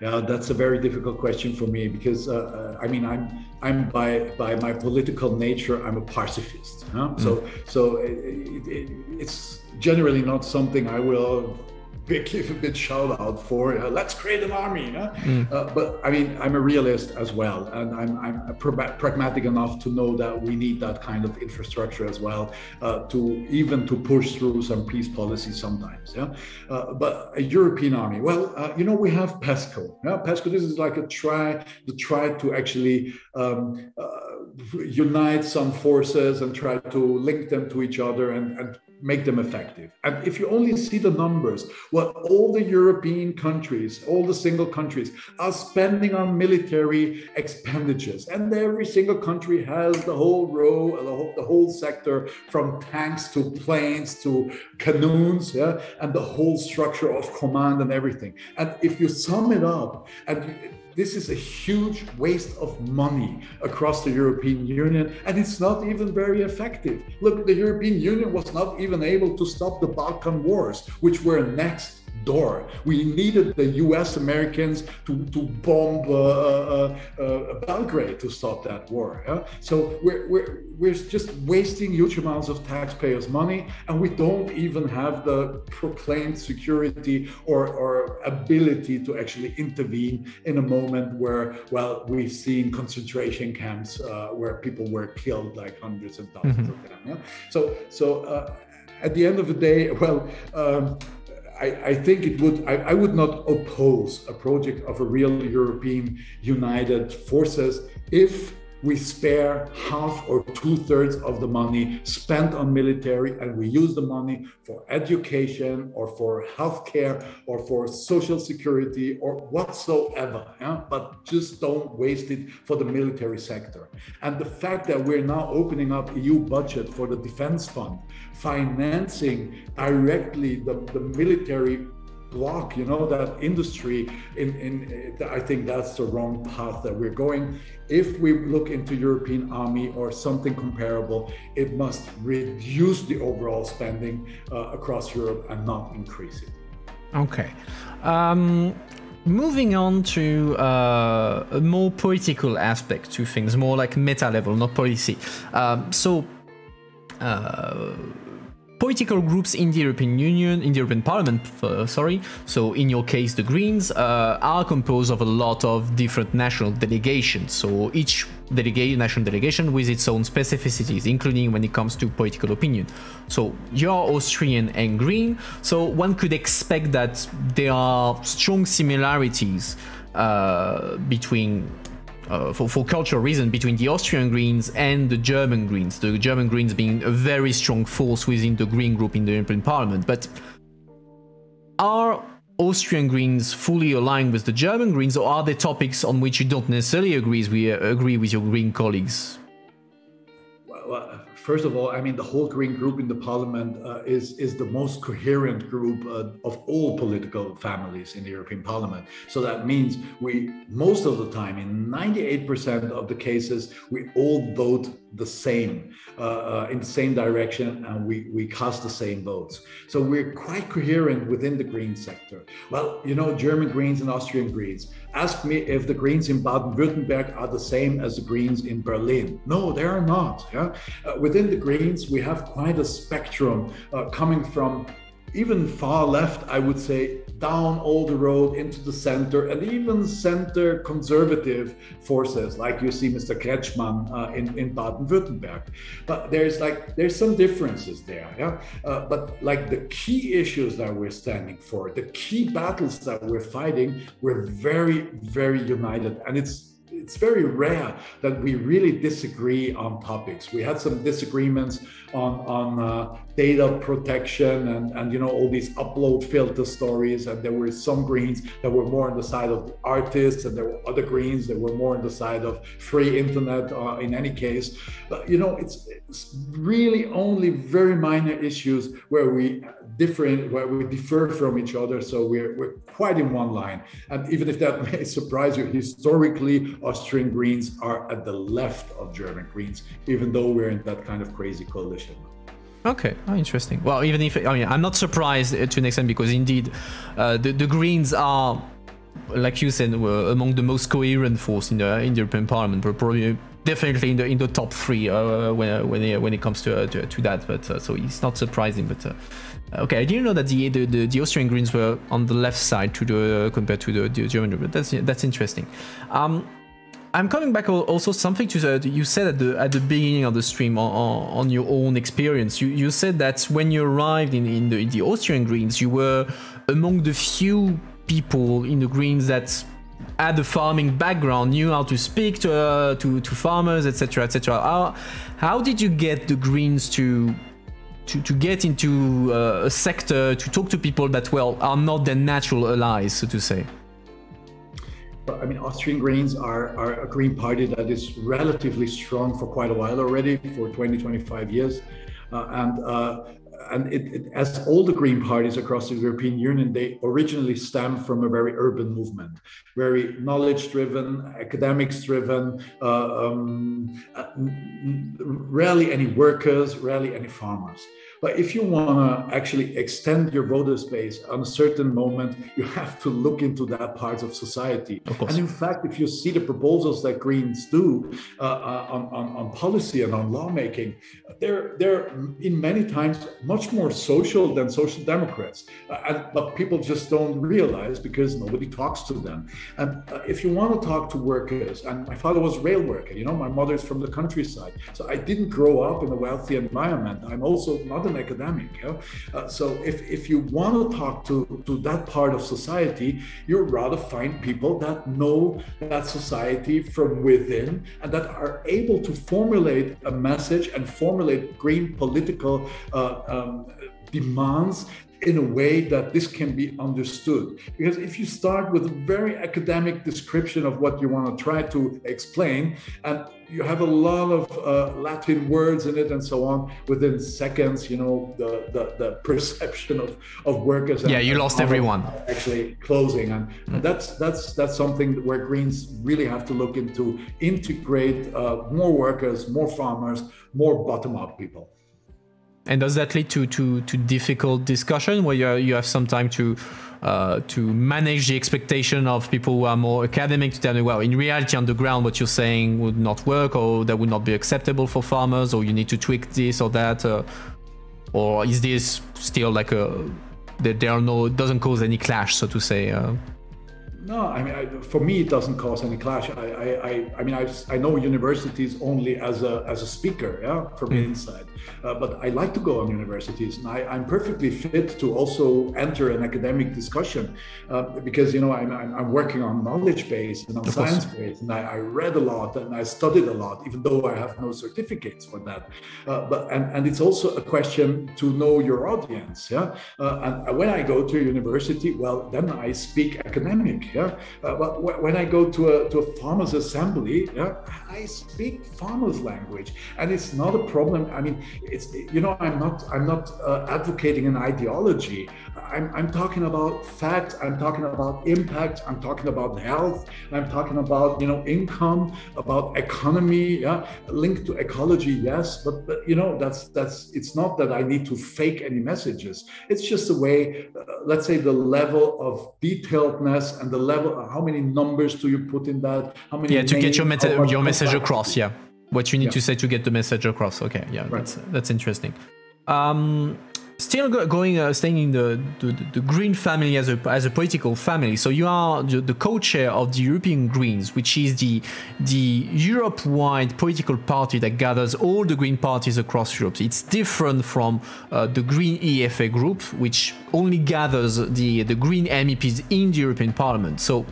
Yeah, that's a very difficult question for me because uh, uh, I mean I'm I'm by by my political nature I'm a pacifist. Huh? Mm. So so it, it, it's generally not something I will big [laughs] give a big shout out for uh, let's create an army mm. uh, but i mean i'm a realist as well and i'm, I'm pragmatic enough to know that we need that kind of infrastructure as well uh, to even to push through some peace policy sometimes yeah? Uh, but a european army well uh, you know we have pesco yeah? Pesco this is like a try to try to actually um, uh, unite some forces and try to link them to each other and, and make them effective. And if you only see the numbers, what all the European countries, all the single countries are spending on military expenditures, and every single country has the whole row, the whole, the whole sector from tanks to planes to canoes, yeah, and the whole structure of command and everything. And if you sum it up, and this is a huge waste of money across the European Union, and it's not even very effective. Look, the European Union was not even able to stop the Balkan Wars, which were next door. We needed the US Americans to, to bomb uh, uh, uh, Belgrade to stop that war. Yeah? So we're, we're, we're just wasting huge amounts of taxpayers' money, and we don't even have the proclaimed security or, or ability to actually intervene in a moment where, well, we've seen concentration camps uh, where people were killed, like hundreds and 1000s mm-hmm. of them. Yeah? So, so uh, at the end of the day, [laughs] well, um, I, I, think it would I, I, would not oppose a project of a real European united forces if we spare half or two thirds of the money spent on military and we use the money for education or for healthcare or for social security or whatsoever. Yeah? But just don't waste it for the military sector. And the fact that we're now opening up EU budget for the defense fund, financing directly the, the military block you know that industry in, in i think that's the wrong path that we're going. If we look into european army or something comparable it must reduce the overall spending uh, across europe and not increase it. Okay. Um, moving on to uh, a more political aspect to things more like meta level not policy. Um, so uh, political groups in the European Union, in the European Parliament, uh, sorry, so in your case the Greens, uh, are composed of a lot of different national delegations. So each delegate, national delegation with its own specificities, including when it comes to political opinion. So you're Austrian and Green, so one could expect that there are strong similarities uh, between uh, for, for cultural reason between the Austrian Greens and the German Greens. The German Greens being a very strong force within the Green group in the European Parliament. But are Austrian Greens fully aligned with the German Greens, or are there topics on which you don't necessarily agree with, agree with your Green colleagues? Well, First of all, I mean, the whole Green Group in the Parliament uh, is is the most coherent group uh, of all political families in the European Parliament. So that means we, most of the time, in 98% of the cases, we all vote the same uh, uh, in the same direction, and we we cast the same votes. So we're quite coherent within the Green sector. Well, you know, German Greens and Austrian Greens. Ask me if the Greens in Baden-Württemberg are the same as the Greens in Berlin. No, they are not. Yeah, uh, within the Greens, we have quite a spectrum uh, coming from even far left, I would say, down all the road into the center, and even center conservative forces, like you see Mr. Kretschmann uh, in, in Baden-Württemberg. But there's like there's some differences there, yeah. Uh, but like the key issues that we're standing for, the key battles that we're fighting, we're very, very united, and it's it's very rare that we really disagree on topics. We had some disagreements on on uh, data protection and and you know all these upload filter stories. And there were some greens that were more on the side of the artists, and there were other greens that were more on the side of free internet. Uh, in any case, but you know it's, it's really only very minor issues where we different where we differ from each other. So we're we're quite in one line. And even if that [laughs] may surprise you, historically Austrian Greens are at the left of German Greens, even though we're in that kind of crazy coalition. Okay, oh, interesting. Well, even if I mean, I'm not surprised to an extent because indeed, uh, the the Greens are, like you said, among the most coherent force in the in the European Parliament. Probably, definitely in the in the top three uh, when when it, when it comes to uh, to, to, that. But uh, so it's not surprising. But uh, okay, I didn't know that the, the, the the Austrian Greens were on the left side to the compared to the, the German. But that's that's interesting. Um, I'm coming back also something to the, you said at the at the beginning of the stream on, on your own experience. You you said that when you arrived in in the, in the Austrian Greens, you were among the few people in the Greens that had a farming background, knew how to speak to uh, to, to farmers, etc., etc. How how did you get the Greens to to, to get into uh, a sector to talk to people that well are not their natural allies, so to say? I mean, Austrian Greens are, are a green party that is relatively strong for quite a while already, for 20, 25 years. Uh, and uh, and it, it, as all the green parties across the European Union, they originally stem from a very urban movement, very knowledge-driven, academics-driven, uh, um, uh, rarely any workers, rarely any farmers. But if you want to actually extend your voter space on a certain moment, you have to look into that part of society. Of and in fact, if you see the proposals that Greens do uh, uh, on, on, on, policy and on lawmaking, they're, they're in many times much more social than social democrats. Uh, and, but people just don't realize because nobody talks to them. And uh, if you want to talk to workers, and my father was rail worker, you know, my mother's from the countryside. So I didn't grow up in a wealthy environment. I'm also not an academic. Yeah? Uh, so if, if you want to talk to, to that part of society, you'd rather find people that know that society from within and that are able to formulate a message and formulate green political uh, um, demands in a way that this can be understood. Because if you start with a very academic description of what you want to try to explain, and you have a lot of uh, Latin words in it and so on, within seconds, you know, the, the, the perception of, of workers. Yeah, you lost everyone. Actually closing. And, mm. and, that's, that's, that's something where Greens really have to look into, integrate uh, more workers, more farmers, more bottom up people. And does that lead to, to, to difficult discussion where you, you have some time to uh, to manage the expectation of people who are more academic to tell you, well, in reality, on the ground, what you're saying would not work, or that would not be acceptable for farmers, or you need to tweak this or that, uh, or is this still like a that there are no doesn't cause any clash, so to say? Uh? No, I mean, I, for me, it doesn't cause any clash. I, I, I, mean, I, I know universities only as a as a speaker, yeah, from mm. inside. Uh, but I like to go on universities, and I, am perfectly fit to also enter an academic discussion uh, because you know I'm, I'm, I'm, working on knowledge base and on of science base, and I, I, read a lot and I studied a lot, even though I have no certificates for that. Uh, but and, and it's also a question to know your audience, yeah. Uh, and when I go to a university, well, then I speak academic, yeah. Uh, but when I go to a to a farmers' assembly, yeah, I speak farmers' language, and it's not a problem. I mean, it's you know i'm not i'm not uh, advocating an ideology I'm, I'm talking about facts i'm talking about impact i'm talking about health i'm talking about you know income about economy yeah linked to ecology yes but, but you know that's that's it's not that i need to fake any messages it's just the way uh, let's say the level of detailedness and the level how many numbers do you put in that how many yeah to get your, meta- your message across yeah what you need yeah. to say to get the message across. Okay, yeah, right. that's that's interesting. Um, still going, uh, staying in the, the, the Green family as a as a political family. So you are the, the, co-chair of the European Greens, which is the the Europe-wide political party that gathers all the Green parties across Europe. It's different from uh, the Green EFA group, which only gathers the the Green MEPs in the European Parliament. So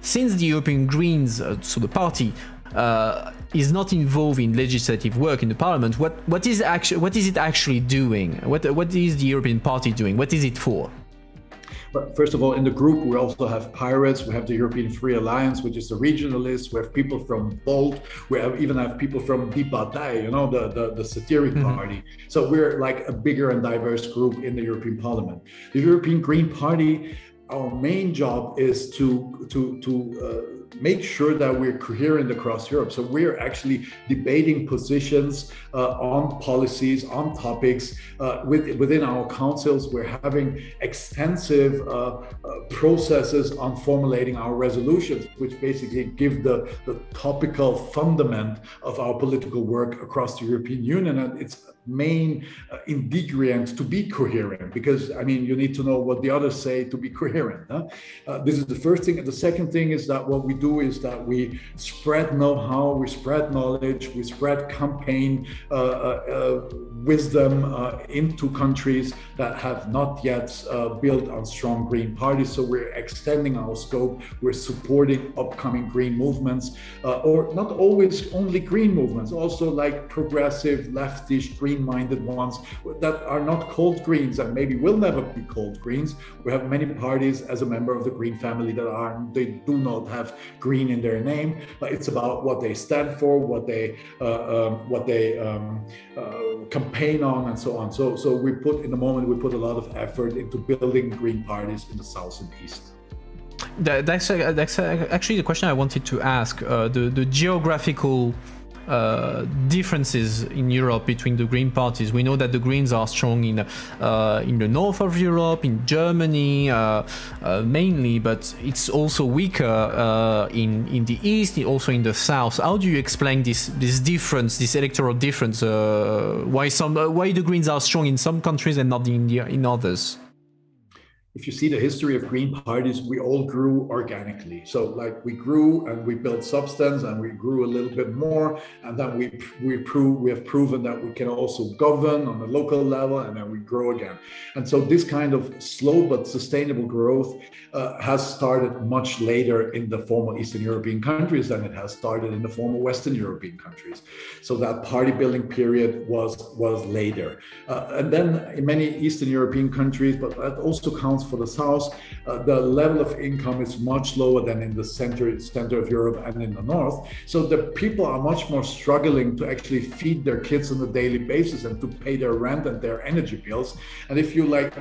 since the European Greens, uh, so the party, uh, is not involved in legislative work in the parliament, what, what is actually what is it actually doing? What what is the European Party doing? What is it for? First of all, in the group, we also have pirates. We have the European Free Alliance, which is the regionalists. We have people from Volt. We have even have people from Die Partei, you know, the, the, the satiric mm-hmm. party. So we're like a bigger and diverse group in the European Parliament. The European Green Party, our main job is to to to uh, make sure that we're coherent across Europe. So we're actually debating positions uh, on policies, on topics uh, with, within our councils. We're having extensive uh, uh, processes on formulating our resolutions, which basically give the, the topical fundament of our political work across the European Union. And it's main uh, ingredient to be coherent because i mean you need to know what the others say to be [laughs] coherent huh? uh, this is the first thing. And the second thing is that what we do is that we spread know-how we spread knowledge we spread campaign uh, uh, uh wisdom uh, into countries that have not yet built on strong green parties. So we're extending our scope. We're supporting upcoming green movements or not always only green movements also like progressive leftish green green-minded ones that are not called Greens and maybe will never be called Greens. We have many parties as a member of the Green family that are they do not have Green in their name, but it's about what they stand for, what they uh, um, what they um, uh, campaign on, and so on. So so we put in the moment we put a lot of effort into building Green parties in the south and east. that's, that's actually the question I wanted to ask. Uh, the, the geographical uh, differences in Europe between the Green parties. We know that the Greens are strong in uh, in the north of Europe, in Germany uh, uh mainly, but it's also weaker uh, in in the east, also in the south. How do you explain this this difference, this electoral difference? why some why the Greens are strong in some countries and not in the, in others? If you see the history of green parties, we all grew organically. So like we grew and we built substance and we grew a little bit more. And then we we prove we have proven that we can also govern on a local level and then we grow again. And so this kind of slow but sustainable growth uh, has started much later in the former Eastern European countries than it has started in the former Western European countries. So that party building period was was later. Uh, and then in many Eastern European countries, but that also counts for the south, uh, the level of income is much lower than in the center, center of Europe and in the north. So the people are much more struggling to actually feed their kids on a daily basis and to pay their rent and their energy bills. And if you like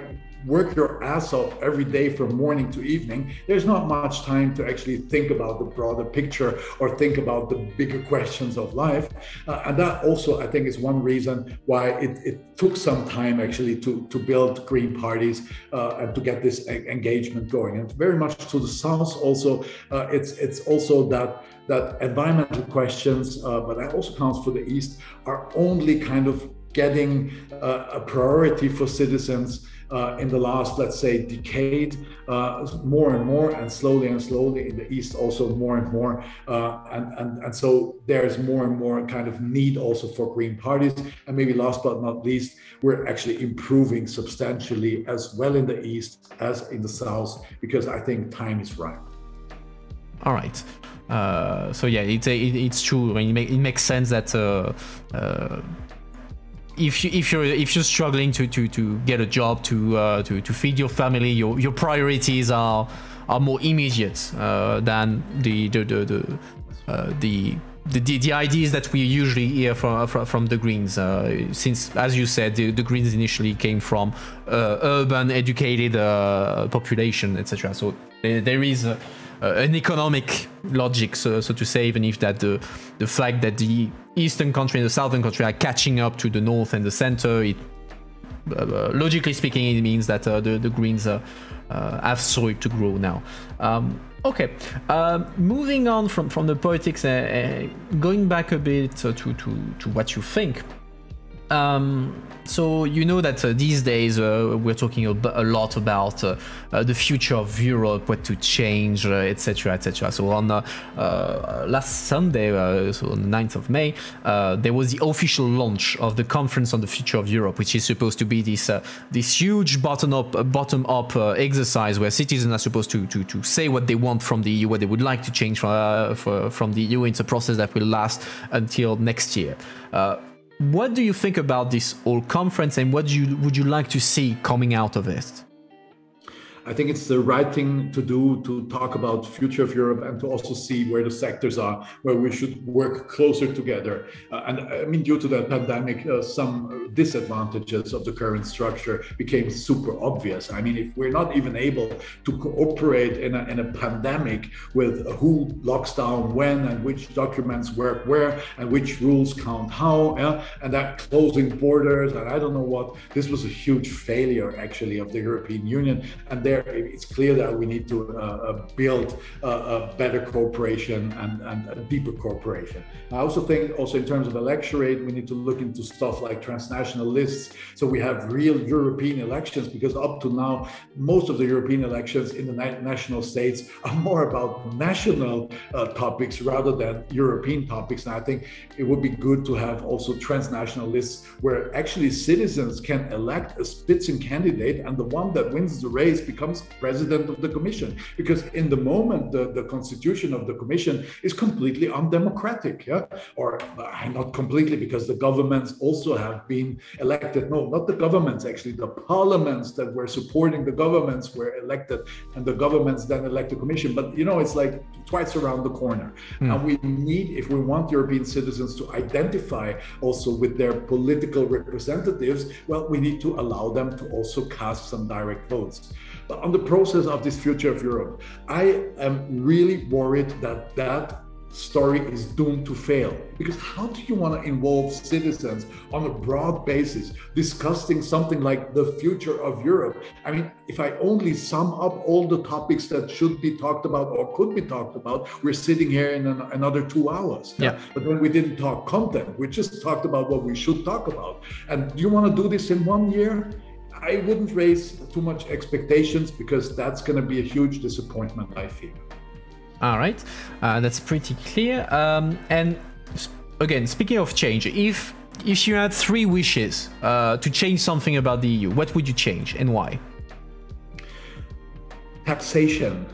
work your ass off every day from morning to evening, there's not much time to actually think about the broader picture or think about the bigger questions of life. Uh, and that also, I think, is one reason why it, it took some time actually to, to build green parties uh, and to get this engagement going. And very much to the south, also, uh, it's it's also that that environmental questions, uh, but that also counts for the east, are only kind of getting uh, a priority for citizens uh, in the last, let's say, decade, uh, more and more, and slowly and slowly in the East also more and more. Uh, and, and, and so there's more and more kind of need also for green parties. And maybe last but not least, we're actually improving substantially as well in the East as in the South, because I think time is right. All right. Uh, so yeah, it's, it, it's true. It, make, it makes sense that uh, uh, if you if you're if you're struggling to to to get a job to uh, to to feed your family, your your priorities are are more immediate uh, than the the the the, uh, the the, the, ideas that we usually hear from from, from the Greens, uh, since as you said, the, the Greens initially came from uh, urban, educated uh, population, etc. So there is an economic logic, so, so, to say, even if that the the fact that the eastern country and the southern country are catching up to the north and the center, it uh, uh logically speaking, it means that uh, the the Greens uh, have soil to grow now. Um, okay, um, moving on from from the politics, going back a bit to to to what you think. Um, so you know that uh, these days uh, we're talking a, lot about uh, uh, the future of Europe, what to change, etc., etc. So on last Sunday, so on the 9th of May, there was the official launch of the conference on the future of Europe, which is supposed to be this this huge bottom-up bottom-up exercise where citizens are supposed to, to to say what they want from the EU, what they would like to change from, for, from the EU. It's a process that will last until next year. What do you think about this whole conference and what you, would you like to see coming out of it? I think it's the right thing to do to talk about future of Europe and to also see where the sectors are, where we should work closer together. Uh, and I mean, due to the pandemic, uh, some disadvantages of the current structure became super obvious. I mean, if we're not even able to cooperate in a, in a pandemic with who locks down when and which documents work where and which rules count how, yeah? and that closing borders and I don't know what, this was a huge failure actually of the European Union. And there there it's clear that we need to uh, uh build a, a, better cooperation and, and, a deeper cooperation. I also think also in terms of electorate, we need to look into stuff like transnational lists. So we have real European elections because up to now, most of the European elections in the na- national states are more about national uh, topics rather than European topics. And I think it would be good to have also transnational lists where actually citizens can elect a Spitzen candidate and the one that wins the race becomes becomes president of the commission. Because in the moment the, the constitution of the commission is completely undemocratic yeah? Or uh, not completely because the governments also have been elected. No not the governments actually. The parliaments that were supporting the governments were elected and the governments then elect the commission. But you know it's like twice around the corner. Mm. and we need if we want european citizens to identify also with their political representatives well we need to allow them to also cast some direct votes on the process of this future of Europe, I am really worried that that story is doomed to fail. Because how do you want to involve citizens on a broad basis discussing something like the future of Europe? I mean, if I only sum up all the topics that should be talked about or could be talked about, we're sitting here in an, another two hours. Yeah. But then we didn't talk content. We just talked about what we should talk about. And do you want to do this in one year? I wouldn't raise too much expectations because that's going to be a huge disappointment, I feel. All right, uh, that's pretty clear. Um, and again, speaking of change, if if you had three wishes uh, to change something about the EU, what would you change and why? Taxation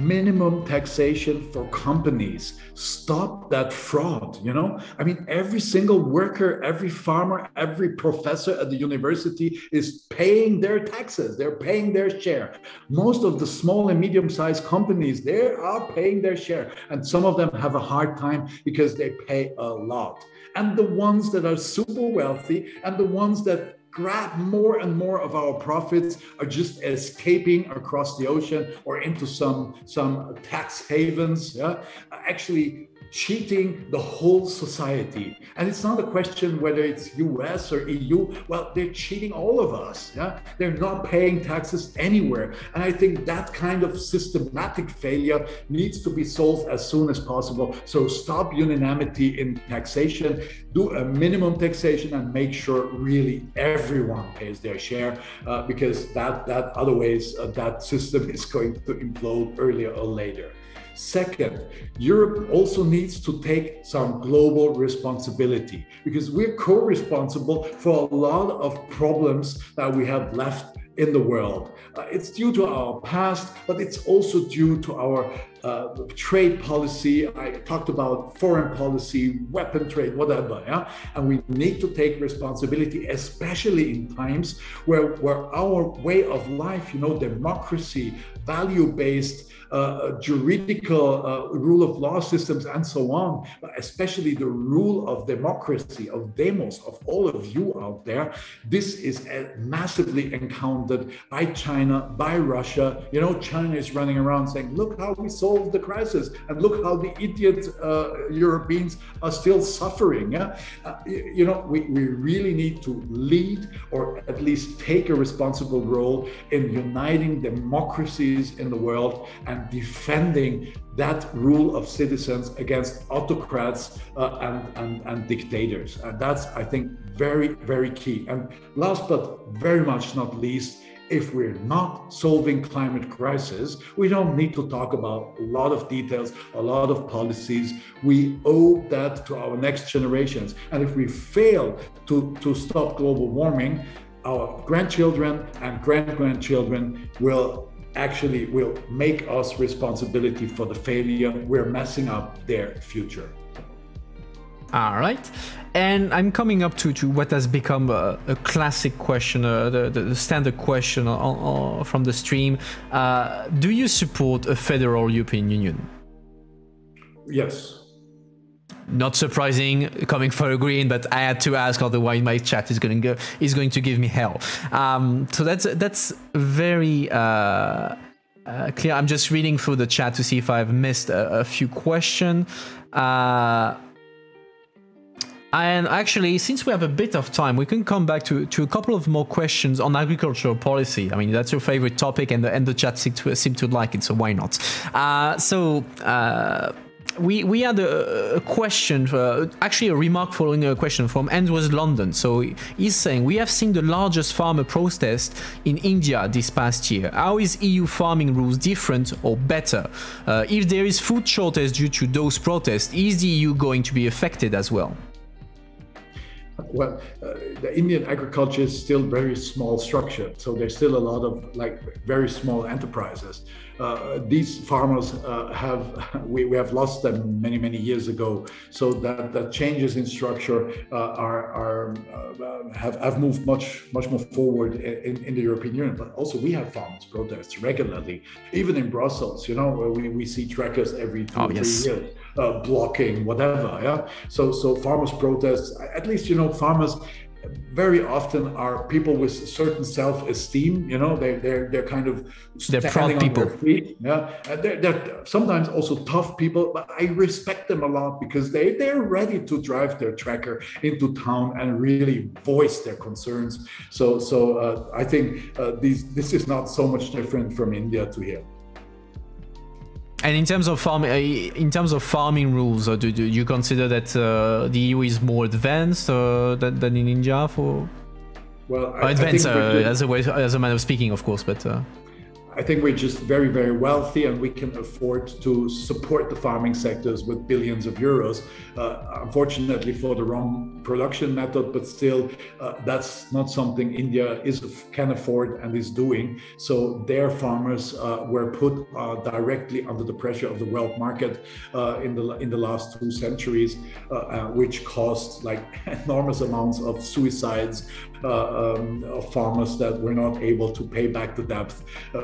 minimum taxation for companies. Stop that fraud you know? I mean every single worker every farmer every professor at the university is paying their taxes. They're paying their share. Most of the small and medium sized companies they are paying their share. And some of them have a hard time because they pay a lot. And the ones that are super wealthy and the ones that grab more and more of our profits are just escaping across the ocean or into some some tax havens yeah? Actually cheating the whole society. And it's not a question whether it's US or EU. Well, they're cheating all of us. Yeah, they're not paying taxes anywhere. And I think that kind of systematic failure needs to be solved as soon as possible. So stop unanimity in taxation, do a minimum taxation, and make sure really everyone pays their share, uh, because that that otherwise uh, that system [laughs] is going to implode earlier or later. Second, Europe also needs to take some global responsibility because we're co responsible for a lot of problems that we have left in the world. Uh, it's due to our past, but it's also due to our uh, trade policy. I talked about foreign policy, weapon trade, whatever. Yeah, and we need to take responsibility, especially in times where where our way of life, you know, democracy, value-based uh, juridical uh, rule of law systems and so on, but especially the rule of democracy, of demos, of all of you out there, this is massively encountered by China, by Russia. You know, China is running around saying, look how we solve solve the crisis. And look how the idiot uh, Europeans are still suffering. Yeah? Uh, you know, we, we really need to lead or at least take a responsible role in uniting democracies in the world and defending that rule of citizens against autocrats uh, and, and, and dictators. And that's, I think, very, very key. And last but very much not least, if we're not solving climate crisis, we don't need to talk about a lot of details, a lot of policies. We owe that to our next generations. And if we fail to, to stop global warming, our grandchildren and grand grandchildren will actually will make us responsibility for the failure. We're messing up their future. All right. And I'm coming up to, to what has become a, a classic question, uh, the, the, standard question from the stream. Uh, do you support a federal European Union? Yes. Not surprising, coming for a green, but I had to ask, otherwise my chat is going to go is going to give me hell. Um, so that's that's very uh, uh, clear. I'm just reading through the chat to see if I've missed a, a few questions. Uh, and actually, since we have a bit of time, we can come back to, to a couple of more questions on agricultural policy. I mean, that's your favorite topic, and the, and the chat seem to, seem to like it, so why not? Uh, so, uh, we we had a, a question, uh, actually a remark following a question from Andrews London. So he's saying we have seen the largest farmer protest in India this past year. How is EU farming rules different or better? Uh, if there is food shortage due to those protests, is the EU going to be affected as well? Well, uh, the Indian agriculture is still very small structure, so there's still a lot of like very small enterprises. Uh, these farmers uh, have [laughs] we, we have lost them many many years ago, so that the changes in structure uh, are are uh, have have moved much much more forward in, in the European Union. But also we have farmers protests regularly, even in Brussels. You know, we, we see trackers every two oh, three yes. years uh, blocking whatever. Yeah. So so farmers protests. At least you know farmers very often are people with certain self-esteem. You know, they they're they're kind of they're proud people. Feet, yeah, they're, they're sometimes also tough people, but I respect them a lot because they they're ready to drive their tracker into town and really voice their concerns. So so uh, I think uh, these this is not so much different from India to here. And in terms of farming, uh, in terms of farming rules, uh, do, do you consider that uh, the EU is more advanced uh, than, than, in India for? Well, I, advanced I as a way, as a manner of speaking, of course, but. I think we're just very, very wealthy and we can afford to support the farming sectors with billions of euros. Uh, unfortunately, for the wrong production method, but still, uh, that's not something India is can afford and is doing. So their farmers uh, were put uh, directly under the pressure of the world market uh, in the in the last two centuries, uh, which caused like [laughs] enormous amounts of suicides um, of farmers that were not able to pay back the debt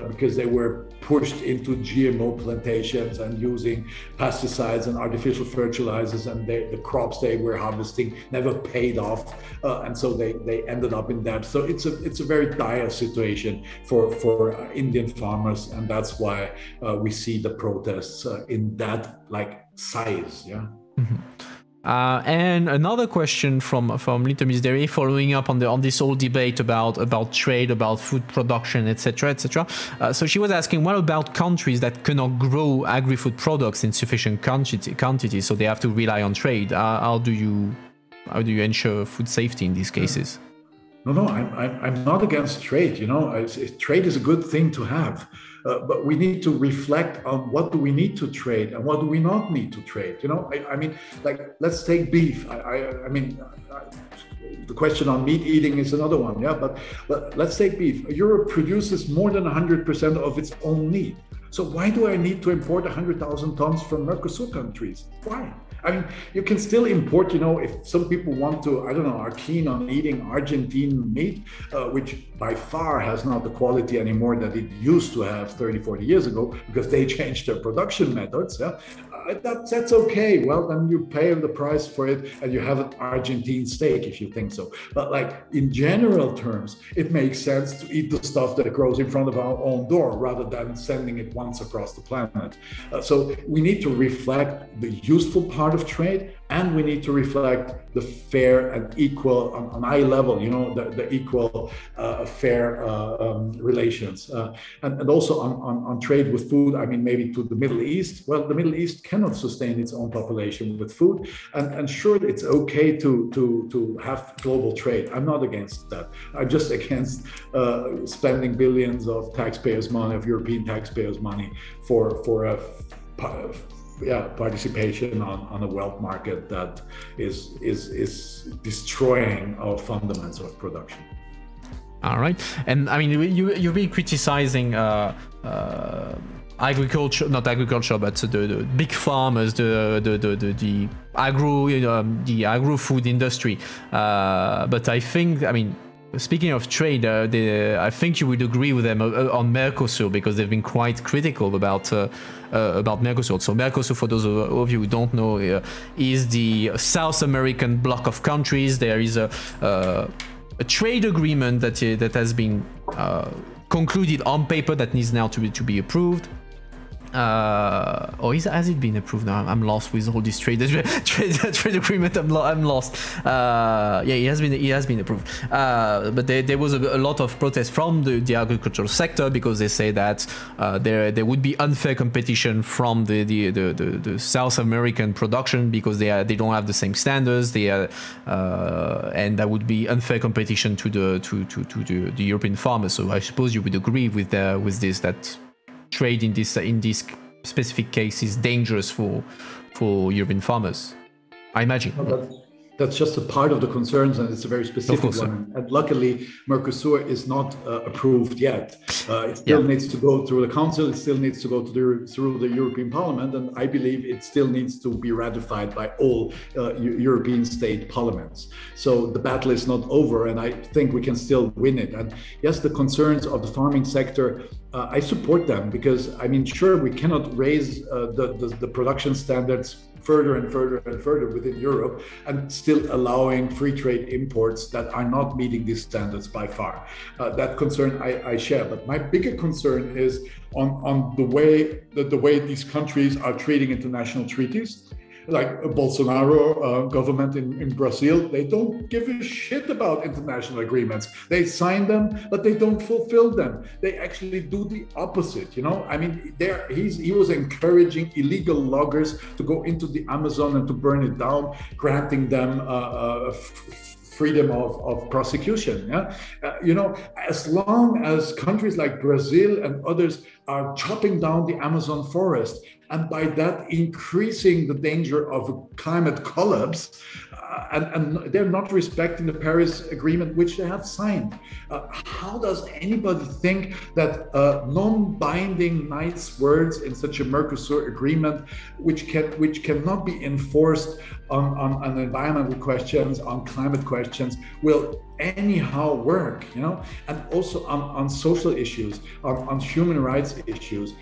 because they were pushed into GMO plantations and using pesticides and artificial fertilizers, and they, the crops they were harvesting never paid off, uh, and so they, they ended up in debt. So it's a it's a very dire situation for for uh, Indian farmers, and that's why uh, we see the protests uh, in that like size. Yeah. Mm-hmm. Uh, and another question from from Little Miss Dairy, following up on the on this whole debate about about trade, about food production, etc., etc. Uh, so she was asking, what about countries that cannot grow agri-food products in sufficient quantity, quantity, so they have to rely on trade? Uh, how do you how do you ensure food safety in these cases? No, no, I'm, I'm, not against trade. You know, trade is a good thing to have. Uh, but we need to reflect on what do we need to trade and what do we not need to trade. You know, I, I mean, like let's take beef. I, I, I mean, the question on meat eating is another one. Yeah, but, but let's take beef. Europe produces more than 100% of its own meat. So why do I need to import 100,000 tons from Mercosur countries? Why? I mean, you can still import, you know, if some people want to, I don't know, are keen on eating Argentine meat, uh, which by far has not the quality anymore that it used to have 30, 40 years ago because they [laughs] changed their production methods. Yeah? That, that's okay. Well, then you pay the price for it and you have an Argentine steak if you think so. But like in general terms, it makes sense to eat the stuff that grows in front of our own door rather than sending it once across the planet. Uh, so we need to reflect the useful part of trade and we need to reflect the fair and equal on, on eye level you know the, the equal uh, fair uh, um, relations. Uh, and, and also on, on, on, trade with food i mean maybe to the middle east. Well the middle east cannot sustain its own population with food. And, and sure it's okay to, to, to have global trade. I'm not against that. I'm just [laughs] against uh, spending billions of taxpayers money of european taxpayers money for for a yeah, participation on, on a wealth market that is is is destroying our fundamentals of production. All right, and I mean you you've been criticizing. Uh, uh, agriculture not agriculture but the, the big farmers the the the, the, the agro you know, the agro food industry uh, but i think i mean Speaking of trade, uh, the, I think you would agree with them uh, uh, on Mercosur because they've been quite critical about uh, uh about Mercosur. So Mercosur, for those of you who don't know, uh, is the South American bloc of countries. There is a, a trade agreement that that has been concluded on paper that needs now to be to be approved uh, or is, has it been approved now? I'm lost with all this [laughs] trade trade, trade agreement. I'm, lo I'm lost. Uh, yeah, it has been it has been approved. Uh, but there, there was a, a, lot of protest from the, the agricultural sector because they say that uh, there there would be unfair competition from the the, the, the, the South American production because they are, they don't have the same standards. They are, uh, and that would be unfair competition to the to to, to the, the European farmers. So I suppose you would agree with uh, with this that trade in this in this specific case is dangerous for for European farmers. I imagine. That's just a part of the concerns, and it's a very specific one. So. And luckily, Mercosur is not uh, approved yet. Uh, it still yeah. needs to go through the Council. It still needs to go the, through the European Parliament, and I believe it still needs to be ratified by all uh, European state parliaments. So the battle is not over, and I think we can still win it. And yes, the concerns of the farming sector uh, I support them because I mean, sure, we cannot raise uh, the, the, the production standards further and further and further within Europe and still allowing free trade imports that are not meeting these standards by far. Uh, that concern I, I, share, but my bigger concern is on, on the way that the way these countries are treating international treaties like a Bolsonaro uh, government in, in Brazil, they don't give a shit about international agreements. They sign them, but they don't fulfill them. They actually do the opposite. You know, I mean, there he's he was encouraging illegal loggers to go into the Amazon and to burn it down, granting them. Uh, uh, freedom of, of prosecution. Yeah? Uh, you know, as long as countries like Brazil and others are chopping down the Amazon forest and by that increasing the danger of climate collapse, and, and, they're not respecting the Paris Agreement, which they have signed. Uh, how does anybody think that uh, non-binding nice words in such a Mercosur agreement, which can which cannot be enforced on, on, on environmental questions, on climate questions, will anyhow work you know? And also on, on social issues on, on human rights issues.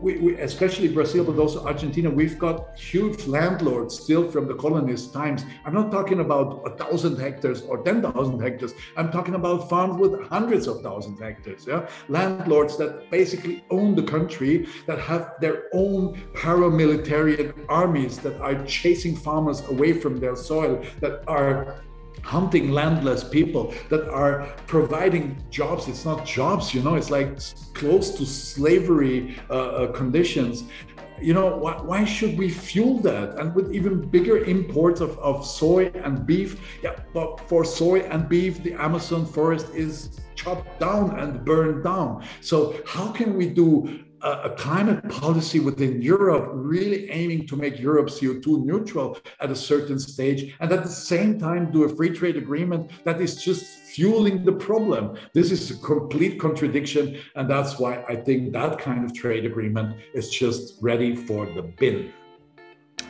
We, we, especially brazil but also argentina. We've got huge landlords still from the colonist times. I'm not talking about a thousand hectares or 10,000 hectares. I'm talking about farms with hundreds of thousands hectares yeah? Landlords that basically own the country that have their own paramilitary armies that are chasing farmers away from their soil that are hunting landless people that are providing jobs. It's not jobs you know? It's like close to slavery uh, uh, conditions you know why, why, should we fuel that? And with even bigger imports of, of soy and beef yeah but for soy and beef the amazon forest is chopped down and burned down. So how can we do a, climate policy within Europe, really aiming to make Europe CO2 neutral at a certain stage, and at the same time do a free trade agreement that is just fueling the problem. This is a complete contradiction, and that's why I think that kind of trade agreement is just ready for the bin.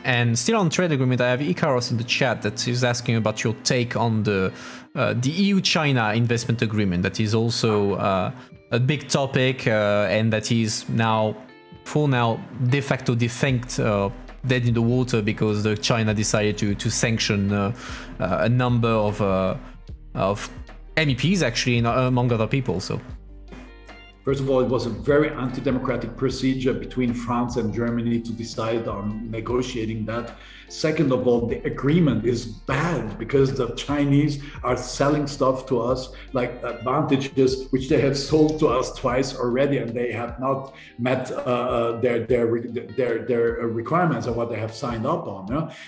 And still on trade agreement, I have Icarus in the chat that is asking about your take on the uh, the EU-China investment agreement that is also uh, a big topic uh, and that is now for now de facto defunct uh, dead in the water because the China decided to to sanction uh, uh, a number of of MEPs actually, among other people. So. First of all, it was a very anti-democratic procedure between France and Germany to decide on negotiating that. Second of all, the agreement is bad because the Chinese are selling stuff to us like advantages which they have sold to us twice already, and they have not met uh, uh their, their their their requirements of what they have signed up on.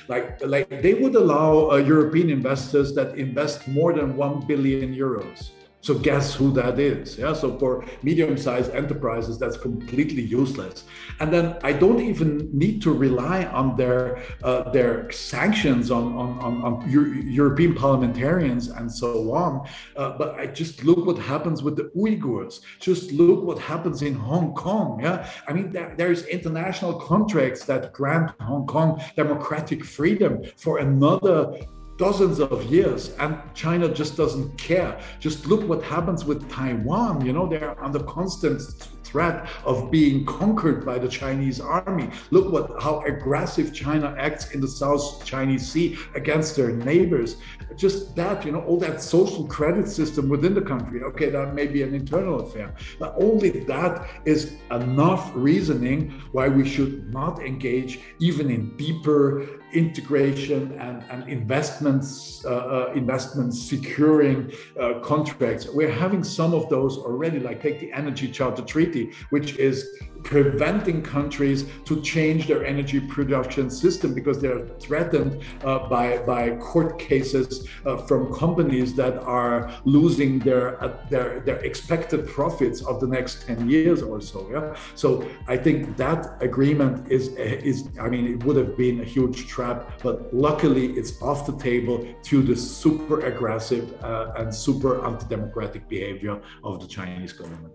Like like they would allow uh, European investors that invest more than one billion euros so guess who that is? Yeah. So for medium-sized enterprises, that's completely useless. And then I don't even need to rely on their uh, their sanctions on on, on, on European parliamentarians and so on. Uh, but I just look what happens with the Uyghurs. Just look what happens in Hong Kong. Yeah. I mean, there, there's international contracts that grant Hong Kong democratic freedom for another dozens of years and china just doesn't care. Just look what happens with taiwan you know they're under constant threat of being conquered by the chinese army. Look what how aggressive china acts in the south chinese sea against their neighbors. Just that you know all that social credit system within the country. Okay that may be an internal affair but only that is enough reasoning why we should not engage even in deeper integration and, and investments, uh, uh, investments securing uh, contracts. We're having some of those already, like take the Energy Charter Treaty, which is preventing countries to change their energy production system because they're threatened uh, by, by court cases uh, from companies that are losing their, uh, their, their expected profits of the next 10 years or so. Yeah. So I think that agreement is, is, I mean, it would have been a huge trap, but luckily it's off the table to the super aggressive uh, and super anti-democratic behavior of the Chinese government.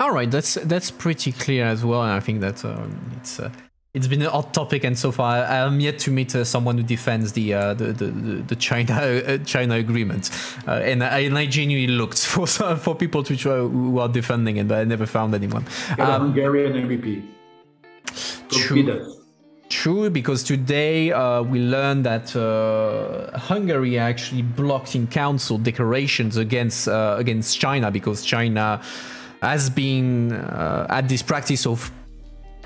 All right, that's that's pretty clear as well, and I think that um, it's uh, it's been a hot topic, and so far I am yet to meet uh, someone who defends the uh, the, the, the China [laughs] uh, China agreement, uh, and I, and I genuinely looked [laughs] for for people to try, who are defending it, but I never found anyone. Um, Hungarian MEP. True. True, because today uh, we learned that uh, Hungary actually blocked in council declarations against uh, against China because China has been uh, at this practice of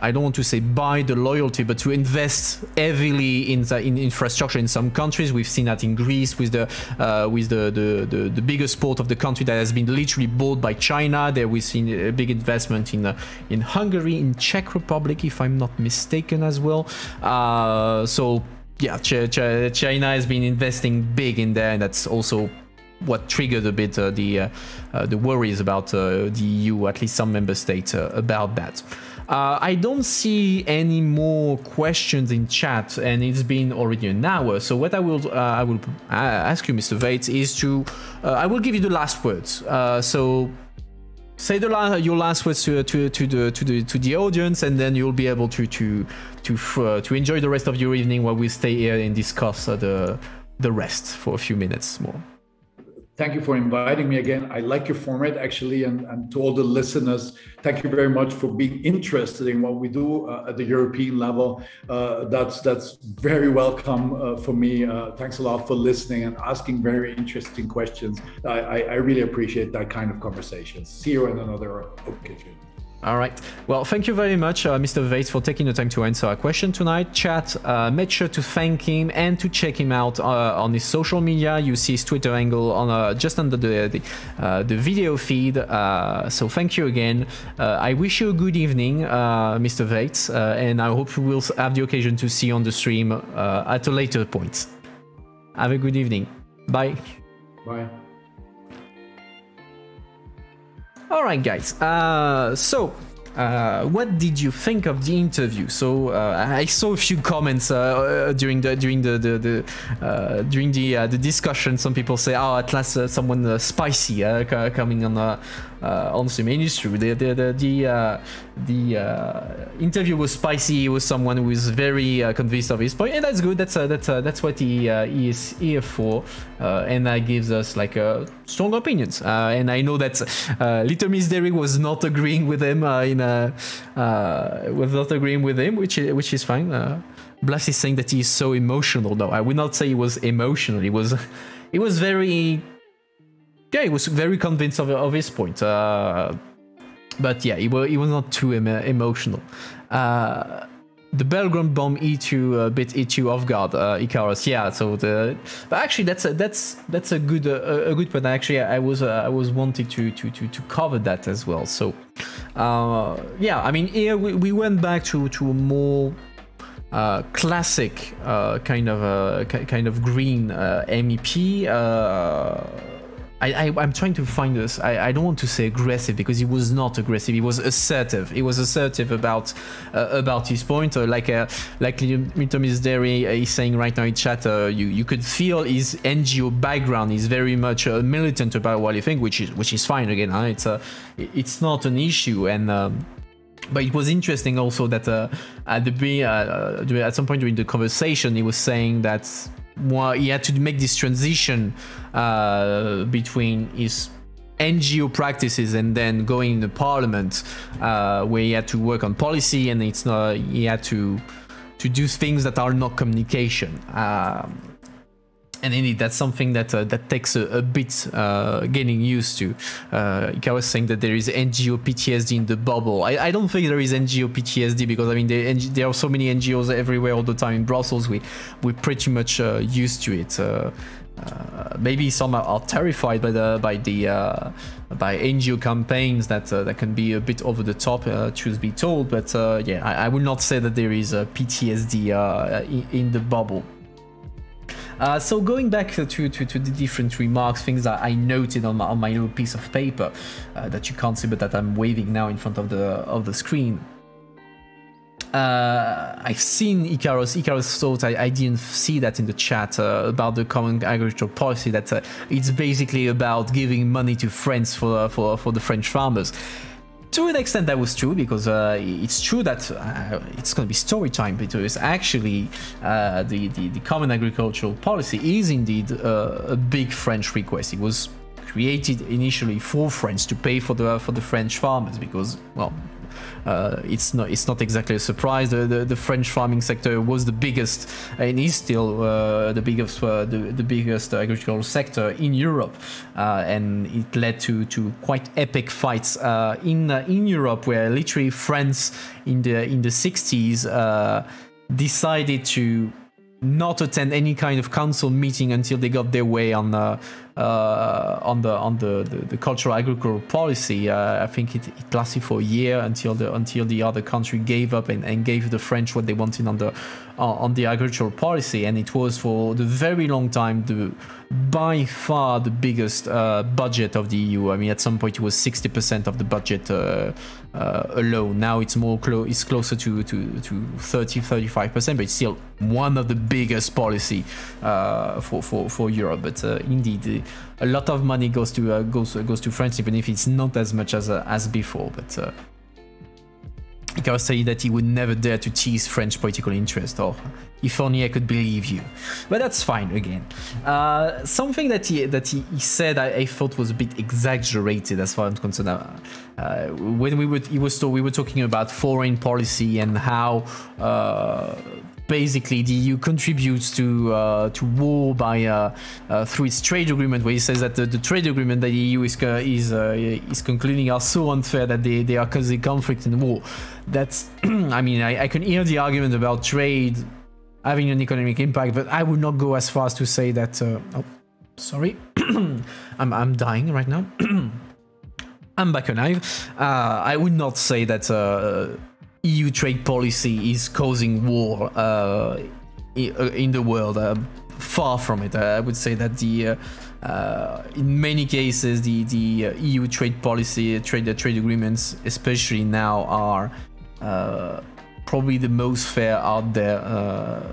I don't want to say buy the loyalty, but to invest heavily in the in infrastructure in some countries. We've seen that in Greece with the uh, with the, the, the the biggest port of the country that has been literally bought by China. There we've seen a big investment in uh, in Hungary, in Czech Republic, if I'm not mistaken, as well. Uh, so yeah, Ch Ch China has been investing big in there, and that's also what triggered a bit uh, the uh, uh, the worries about the EU, at least some member states, about that. Uh, I don't see any more questions in chat, and it's been already an hour. So what I will uh, I will ask you, Mr. Waitz, is to uh, I will give you the last words. so say the la your last words to, to, to the to the to the audience, and then you'll be able to to to to enjoy the rest of your evening while we stay here and discuss the the rest for a few minutes more thank you for inviting me again. I like your format actually, and, and to all the listeners, thank you very much for being interested in what we do uh, at the European level. Uh, that's that's very welcome uh, for me. Uh, thanks a lot for listening and asking very interesting questions. I, I, I really appreciate that kind of conversations. See you in another occasion. All right. Well, thank you very much, uh, Mr. Waitz, for taking the time to answer our question tonight. Chat, uh, make sure to thank him and to check him out uh, on his social media. You see his Twitter angle on uh, just under the the, uh, the video feed. Uh, so thank you again. I wish you a good evening, Mr. Waitz, and I hope we will have the occasion to see you on the stream at a later point. Have a good evening. Bye. Bye. All right, guys. Uh, so. Uh, what did you think of the interview? So uh, I saw a few comments uh, uh during the during the the, the uh, during the uh, the discussion. Some people say, "Oh, at last someone spicy coming on Eh, on the ministry. The the the the, uh, the uh, interview was spicy. Was someone who is very convinced of his point, and that's good. That's that's that's what he he is here for, and that gives us like strong opinions. And I know that Little Miss Derrick was not agreeing with him in was not agreeing with him, which is, which is fine. Blas is saying that he is so emotional, though. I would not say he was emotional. He was [laughs] he was very yeah, he was very convinced of, of his point. Uh, but yeah, he was, he was not too em- emotional. Uh, the Belgrade bomb hit you a bit hit you off guard, uh, Icarus. Yeah, so the but actually that's a, that's that's a good uh, a good point. Actually, I was uh, I was wanting to to to to cover that as well. So uh, yeah, I mean here we, we went back to to a more uh, classic uh, kind of uh, kind of green uh, MEP. Uh, I, I I'm trying to find this. I, I don't want to say aggressive because he was not aggressive. He was assertive. He was assertive about uh, about his point. Uh, like uh, like Mr. Miss Dairy is saying right now in chat. Uh, you you could feel his NGO background is very much uh, militant about what he think, which is which is fine. Again, huh? it's uh, it's not an issue and. Um, but it was interesting also that uh, at the uh, uh, at some point during the conversation he was saying that well, he had to make this transition uh, between his NGO practices and then going in the parliament uh, where he had to work on policy and it's not he had to to do things that are not communication. Um, and indeed, that's something that uh, that takes a, a bit uh, getting used to. Uh, Ika was saying that there is NGO PTSD in the bubble. I, I don't think there is NGO PTSD because I mean there, there are so many NGOs everywhere all the time in Brussels. We we're pretty much uh, used to it. Uh, uh, maybe some are, are terrified by the by the uh, by NGO campaigns that that can be a bit over the top, truth be told. But yeah, I, I would not say that there is a PTSD in, in the bubble. Uh, so going back to, to, to the different remarks, things that I noted on my, on my little piece of paper uh, that you can't see, but that I'm waving now in front of the of the screen. Uh, I've seen Icarus. Icarus thought I, I didn't see that in the chat uh, about the common agricultural policy. That uh, it's basically about giving money to France for for for the French farmers to an extent that was true because uh, it's true that uh, it's going to be story time because actually uh, the, the, the common agricultural policy is indeed uh, a big French request. It was created initially for France to pay for the for the French farmers because well uh, it's not it's not exactly a surprise. The, the, the French farming sector was the biggest and is still uh, the biggest uh, the, the biggest agricultural sector in Europe, uh, and it led to to quite epic fights uh, in uh, in Europe where literally France in the in the 60s decided to not attend any kind of council meeting until they got their way on the uh, on the on the, the, the cultural agricultural policy. Uh, I think it, it lasted for a year until the until the other country gave up and, and gave the French what they wanted on the uh, on the agricultural policy, and it was for the very long time the by far the biggest uh, budget of the EU. I mean, at some point it was 60% of the budget uh, uh, alone. Now it's more close. It's closer to to to 30, 35 percent, but it's still one of the biggest policy uh, for for for Europe. But uh, indeed, a lot of money goes to uh, goes goes to France, even if it's not as much as as before. But Gotta say that he would never dare to tease French political interest, or if only I could believe you. But that's fine again. Uh, something that he that he, he said I, I, thought was a bit exaggerated as far as I'm concerned. Uh, when we were he was we were talking about foreign policy and how uh, basically the EU contributes to uh, to war by uh, uh, through its trade agreement, where he says that the, the trade agreement that the EU is is is concluding are so unfair that they, they are causing conflict and war. That's [clears throat] I mean I, I can hear the argument about trade having an economic impact, but I would not go as far as to say that. Uh, oh, sorry, [clears throat] I'm I'm dying right now. [clears throat] I'm back alive. Uh, I would not say that uh, EU trade policy is causing war uh, in the world. Uh, far from it. I would say that the uh, in many cases the the EU trade policy, trade trade agreements, especially now, are probably the most fair out there. Uh,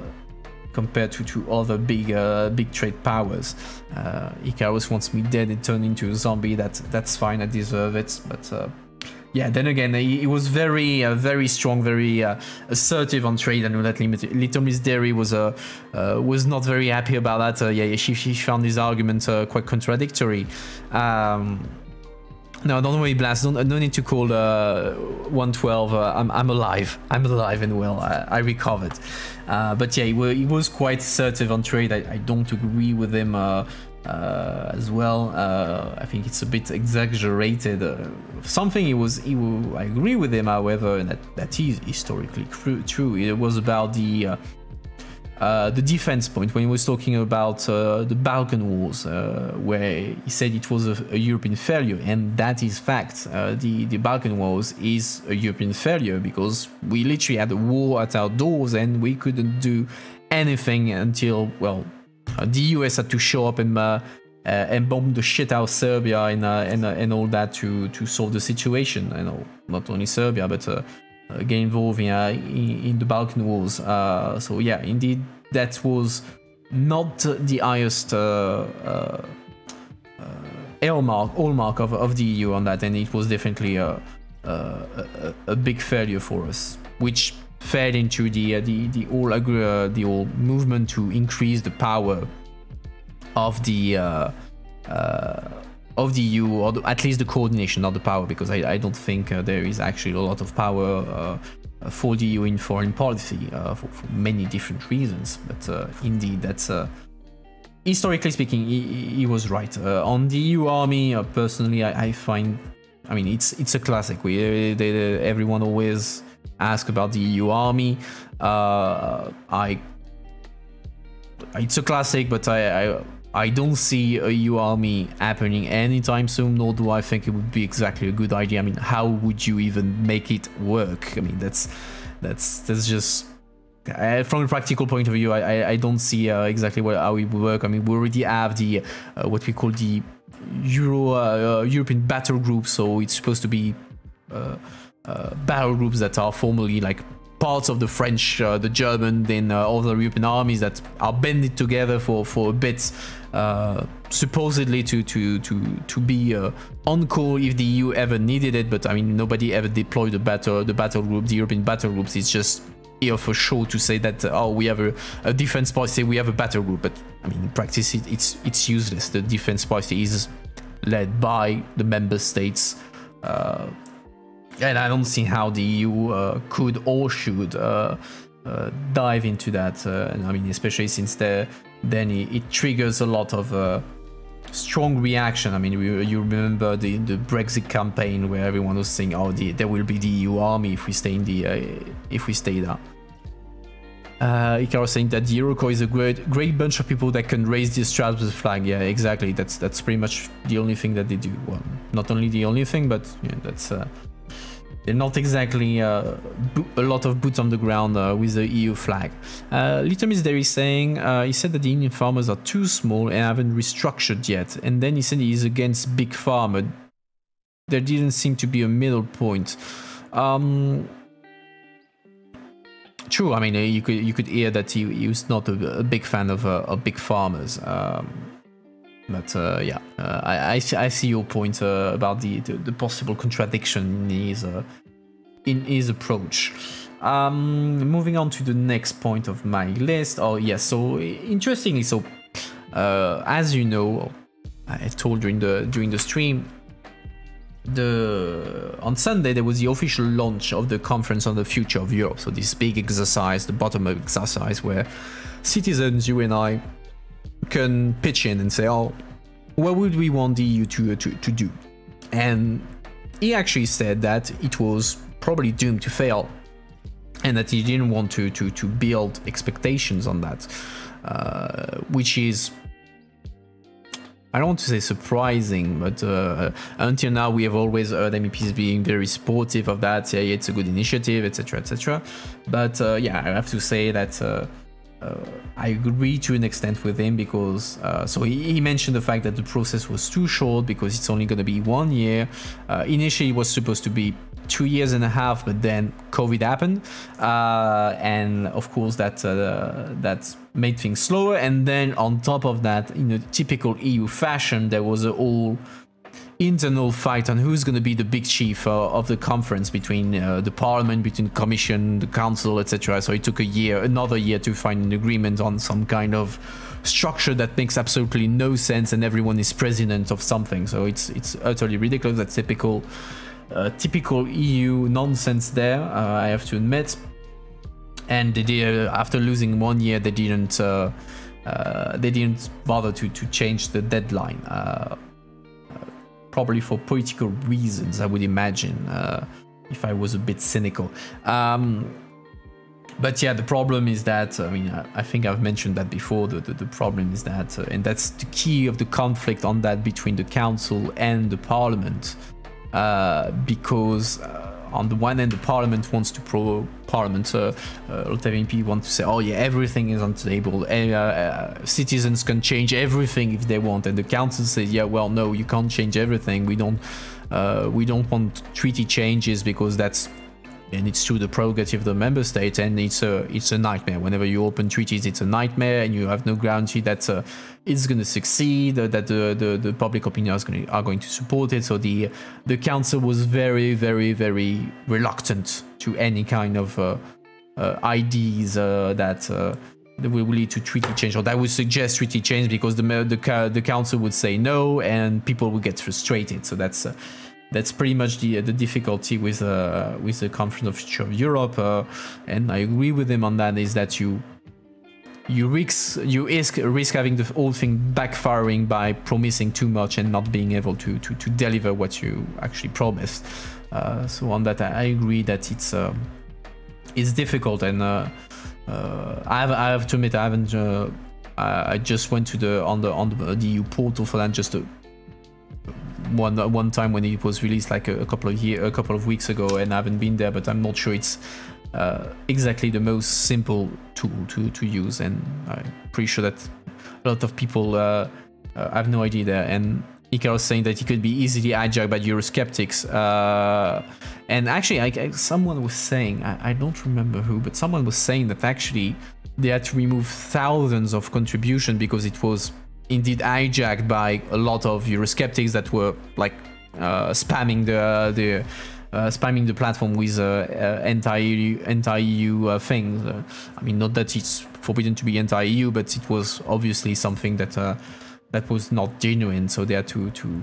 compared to, to other big uh, big trade powers. Uh, Icarus wants me dead and turned into a zombie. That's that's fine. I deserve it. But uh, yeah, then again, he, he was very uh, very strong, very uh, assertive on trade. and that Little Miss Dairy was uh, was not very happy about that. yeah, she, she found his argument quite contradictory. Um, no, don't worry, Blast. Don't, no need to call uh, 112. Uh, I'm, I'm alive. I'm alive and well. I, I recovered. Uh, but yeah, he, he, was quite assertive on trade. I, I don't agree with him uh, uh, as well. Uh, I think it's a bit exaggerated. something he was, he, I agree with him, however, and that, that is historically true. It was about the uh, the defense point when he was talking about uh, the Balkan Wars, uh, where he said it was a, a, European failure, and that is fact. Uh, the the Balkan Wars is a European failure because we literally had a war at our doors and we couldn't do anything until well, uh, the US had to show up and. Uh, uh, and bomb the shit out of Serbia and uh, and, and all that to to solve the situation. You know, not only Serbia, but uh, get involved in, uh, in, in, the Balkan Wars. Uh, so yeah, indeed, that was not the highest hallmark, hallmark of, of the EU on that, and it was definitely a, a, a big failure for us, which fed into the uh, the the whole uh, the whole movement to increase the power of the uh, of the EU, or the, at least the coordination, not the power, because I, I don't think uh, there is actually a lot of power uh, for the EU in foreign policy uh, for, for, many different reasons. But uh, indeed, that's uh, historically speaking, he, he was right. on the EU army, personally, I, I, find, I mean, it's it's a classic. We they, everyone always ask about the EU army. I it's a classic, but I, I I don't see a EU army happening anytime soon, nor do I think it would be exactly a good idea. I mean, how would you even make it work? I mean, that's that's that's just uh, from a practical point of view. I I, I don't see uh, exactly what, how it would work. I mean, we already have the uh, what we call the Euro uh, European battle group, so it's supposed to be uh, uh, battle groups that are formally like parts of the French, uh, the German, then uh, other European armies that are banded together for, for a bit uh, supposedly to to to to be uh, on call if the EU ever needed it. But I mean, nobody ever deployed the battle the battle group, the European battle groups. It's just here for show to say that uh, oh we have a, a defense policy, we have a battle group. But I mean, in practice, it, it's it's useless. The defense policy is led by the member states. Uh, and I don't see how the EU uh, could or should uh, uh, dive into that. and I mean, especially since they're then it, it triggers a lot of uh, strong reaction. I mean, you, you remember the, the Brexit campaign where everyone was saying, "Oh, the, there will be the EU army if we stay in the uh, if we stay there." Uh, saying that the Eurocorps is a great great bunch of people that can raise the Strasbourg flag. Yeah, exactly. That's that's pretty much the only thing that they do. Well, not only the only thing, but yeah, that's uh, they're not exactly uh, a lot of boots on the ground uh, with the EU flag. Uh, Little Miss Dairy saying uh, he said that the Indian farmers are too small and haven't restructured yet, and then he said he's against big farmer. There didn't seem to be a middle point. Um, true. I mean, uh, you could you could hear that he, he was not a, a big fan of, uh, of big farmers. Um, but uh, yeah, uh, I, I, see, I see your point uh, about the, the, the, possible contradiction in his, uh, in his approach. Um, moving on to the next point of my list. Oh, yes, yeah, so interestingly, so uh, as you know, I told during the during the stream, the on Sunday there was the official launch of the conference on the future of Europe. So this big exercise, the bottom-up exercise, where citizens, you and I, can pitch in and say, oh, what would we want the EU to, to, to do? And he actually said that it was probably doomed to fail and that he didn't want to, to, to build expectations on that, uh, which is I don't want to say surprising, but uh, until now we have always heard MEPs being very supportive of that. Yeah, it's a good initiative, etc., etc. But uh, yeah, I have to say that uh, uh, I agree to an extent with him because uh, so he, he, mentioned the fact that the process was too short because it's only going to be one year. Uh, initially, it was supposed to be two years and a half, but then COVID happened, uh, and of course that uh, that made things slower. And then on top of that, in a typical EU fashion, there was a whole internal fight on who's going to be the big chief uh, of the conference between uh, the parliament, between commission, the council, etc. So it took a year, another year, to find an agreement on some kind of structure that makes absolutely no sense, and everyone is president of something. So it's it's utterly ridiculous. That's typical, uh, typical EU nonsense there. Uh, I have to admit. And they did, after losing one year, they didn't. Uh, uh, they didn't bother to, to change the deadline probably for political reasons, I would imagine, uh, if I was a bit cynical. Um, but yeah, the problem is that, I mean, I, think I've mentioned that before, the, the, the problem is that, uh, and that's the key of the conflict on that between the council and the parliament, uh, because uh, on the one hand, the parliament wants to pro parliament. Uh, uh, MP want to say, "Oh yeah, everything is on the table. Uh, uh, citizens can change everything if they want." And the council says, "Yeah, well, no, you can't change everything. We don't, uh, we don't want treaty changes because that's." And it's to the prerogative of the member state, and it's a it's a nightmare. Whenever you open treaties, it's a nightmare, and you have no guarantee that uh, it's going to succeed, that the, the, the public opinion is going are going to support it. So the the council was very, very, very reluctant to any kind of uh, uh, ideas uh, that uh, that will lead to treaty change or that would suggest treaty change because the the the council would say no and people would get frustrated. So that's. Uh, that's pretty much the the difficulty with uh, with the conference of future of Europe, and I agree with him on that. Is that you you risk you risk risk having the whole thing backfiring by promising too much and not being able to to, to deliver what you actually promised. Uh, so on that, I agree that it's uh, it's difficult, and uh, uh I have I have to admit I haven't. Uh, I just went to the on the on the, the EU portal for that just a, one one time when it was released like a, a couple of year a couple of weeks ago, and I haven't been there, but I'm not sure it's uh, exactly the most simple tool to, to use and I'm pretty sure that a lot of people uh, uh, have no idea there. And Ika was saying that it could be easily hijacked by Eurosceptics uh, and actually I, I, someone was saying I, I, don't remember who but someone was saying that actually they had to remove thousands of contribution because it was indeed hijacked by a lot of Eurosceptics that were like uh, spamming the the uh, spamming the platform with uh, uh, anti anti-EU things. I mean, not that it's forbidden to be anti-EU, but it was obviously something that that was not genuine. So they had to to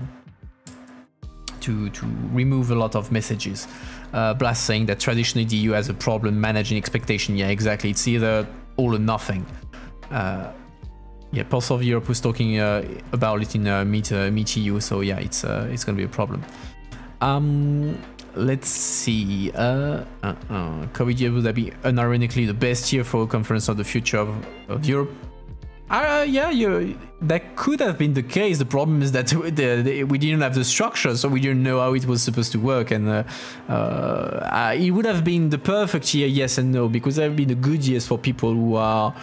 to to remove a lot of messages. Uh, Blast saying that traditionally the EU has a problem managing expectation. Yeah, exactly. It's either all or nothing. Yeah, Pulse of Europe was talking uh, about it in uh, Meet, uh, Meet EU, so yeah, it's uh, it's gonna be a problem. Um, let's see. Uh, uh, uh. COVID year would be unironically the best year for a conference on the future of, of Europe. Uh, yeah, you, that could have been the case. The problem is that [laughs] the, the, we didn't have the structure, so we didn't know how it was supposed to work. And uh, uh, uh it would have been the perfect year, yes and no, because there have been the good years for people who are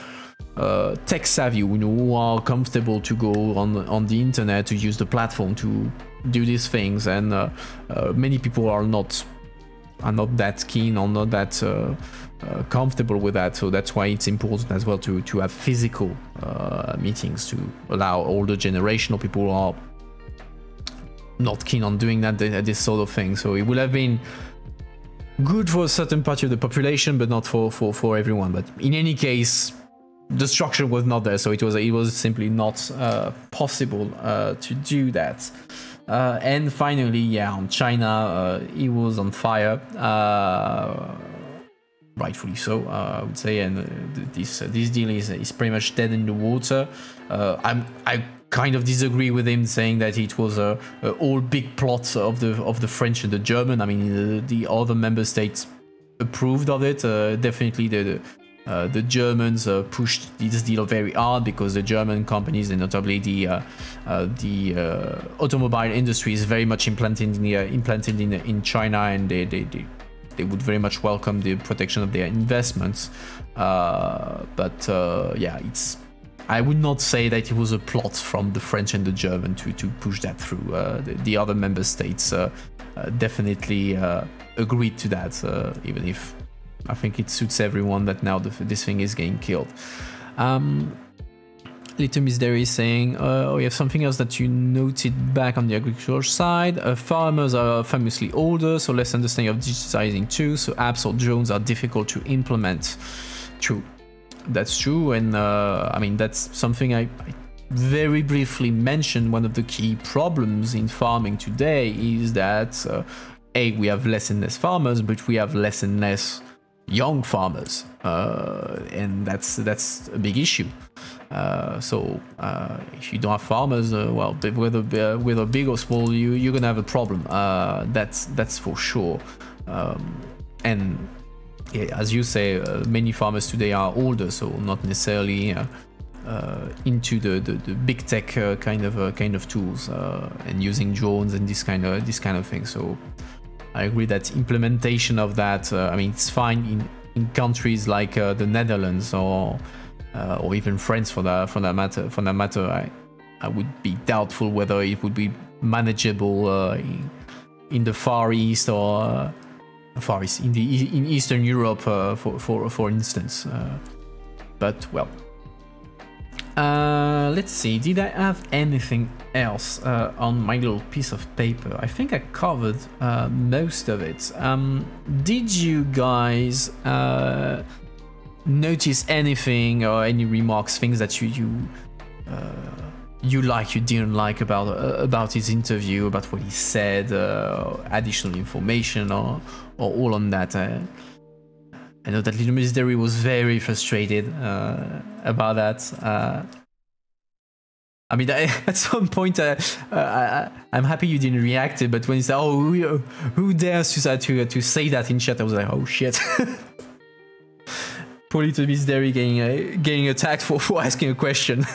uh, tech savvy, you know, who are comfortable to go on on the internet to use the platform to do these things, and uh, uh, many people are not are not that keen or not that uh, uh, comfortable with that. So that's why it's important as well to to have physical uh, meetings to allow older generational people who are not keen on doing that this sort of thing. So it would have been good for a certain part of the population, but not for for for everyone. But in any case the structure was not there, so it was it was simply not uh, possible uh, to do that. Uh, and finally, yeah, on China, uh, it was on fire, uh, rightfully so, uh, I would say. And this this deal is is pretty much dead in the water. I'm I kind of disagree with him saying that it was a, a all big plot of the of the French and the German. I mean, the, the other member states approved of it. definitely the uh, the Germans uh, pushed this deal very hard because the German companies and notably the uh, uh the uh, automobile industry is very much implanted in the, implanted in, in China and they, they, they, they, would very much welcome the protection of their investments. but yeah, it's I would not say that it was a plot from the French and the German to, to push that through. The, the, other member states uh, definitely uh, agreed to that, uh, even if I think it suits everyone that now the, this thing is getting killed. Um, Little Miss Dairy is saying, uh, oh, you have something else that you noted back on the agriculture side. Uh, farmers are famously older, so less understanding of digitizing too, so apps or drones are difficult to implement. True. That's true, and uh, I mean, that's something I, I very briefly mentioned. One of the key problems in farming today is that, uh, A, we have less and less farmers, but we have less and less young farmers, uh, and that's that's a big issue. Uh, so uh, if you don't have farmers, uh, well, whether whether big or small, you you're gonna have a problem. Uh, that's that's for sure. Um, and as you say, uh, many farmers today are older, so not necessarily. into the, the, the, big tech kind of kind of tools and using drones and this kind of this kind of thing. So I agree that implementation of that, uh, I mean, it's fine in, in countries like uh, the Netherlands or uh, or even France for that for that matter. For that matter, I I would be doubtful whether it would be manageable uh, in, in, the Far East or uh, Far East in the in Eastern Europe, uh, for for for instance. but well, uh, let's see, did I have anything else uh, on my little piece of paper? I think I covered uh, most of it. Um, did you guys uh, notice anything or any remarks, things that you you, uh, you like, you didn't like about uh, about his interview, about what he said, additional information or, or all on that? I know that Little Dairy was very frustrated uh, about that. Uh, I mean, I, [laughs] at some point, uh, uh I, am happy you didn't react it, but when you said, "Oh, who, who dares to, to to say that in chat?" I was like, "Oh shit." [laughs] Poor Little Dairy getting uh, getting attacked for, for asking a question. [laughs]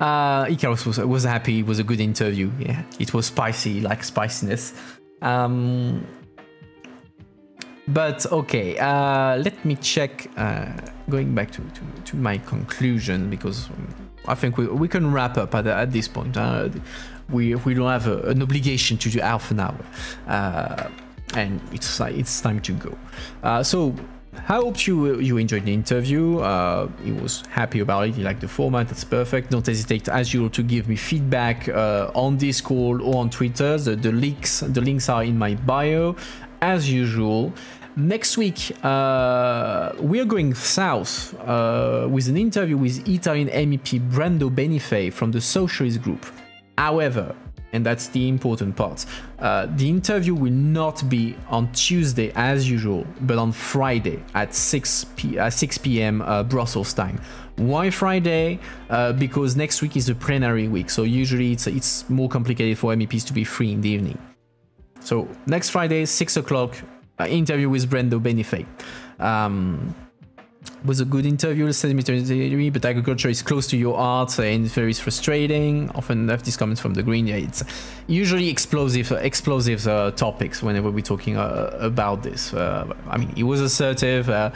uh, Icarus was was happy. It was a good interview. Yeah, it was spicy, like spiciness. Um, but okay, uh, let me check, uh, going back to, to, to, my conclusion, because I think we, we can wrap up at, at this point. Uh, we, we don't have a, an obligation to do half an hour. Uh, and it's, it's time to go. Uh, so I hope you you enjoyed the interview. Uh, he was happy about it. He liked the format. That's perfect. Don't hesitate, as usual, to give me feedback uh, on Discord or on Twitter. The, the links the links are in my bio as usual. Next week, uh, we are going south uh, with an interview with Italian MEP Brando Benifei from the Socialist Group. However, and that's the important part, uh, the interview will not be on Tuesday as usual, but on Friday at 6 p- uh, 6 p.m. Uh, Brussels time. Why Friday? Uh, because next week is a plenary week, so usually it's it's more complicated for MEPs to be free in the evening. So next Friday, 6 o'clock, interview with Brando Benifei. Um, was a good interview, but agriculture is close to your art and very frustrating. Often have these comments from the green. Yeah, it's usually explosive, explosive uh, topics whenever we're talking uh, about this. Uh, I mean, he was assertive. Uh,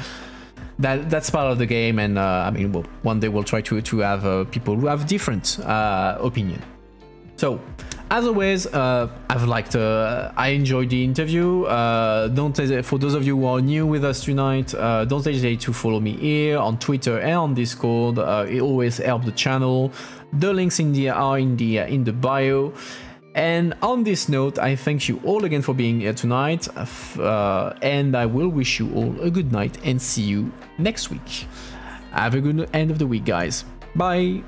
that that's part of the game, and uh, I mean, well, one day we'll try to to have people who have different opinion. So as always, uh, I've liked, uh, I enjoyed the interview. Uh, don't for those of you who are new with us tonight, uh, don't hesitate to follow me here on Twitter and on Discord. Uh, it always helps the channel. The links in the are in the uh, in the bio. And on this note, I thank you all again for being here tonight, and I will wish you all a good night and see you next week. Have a good end of the week, guys. Bye.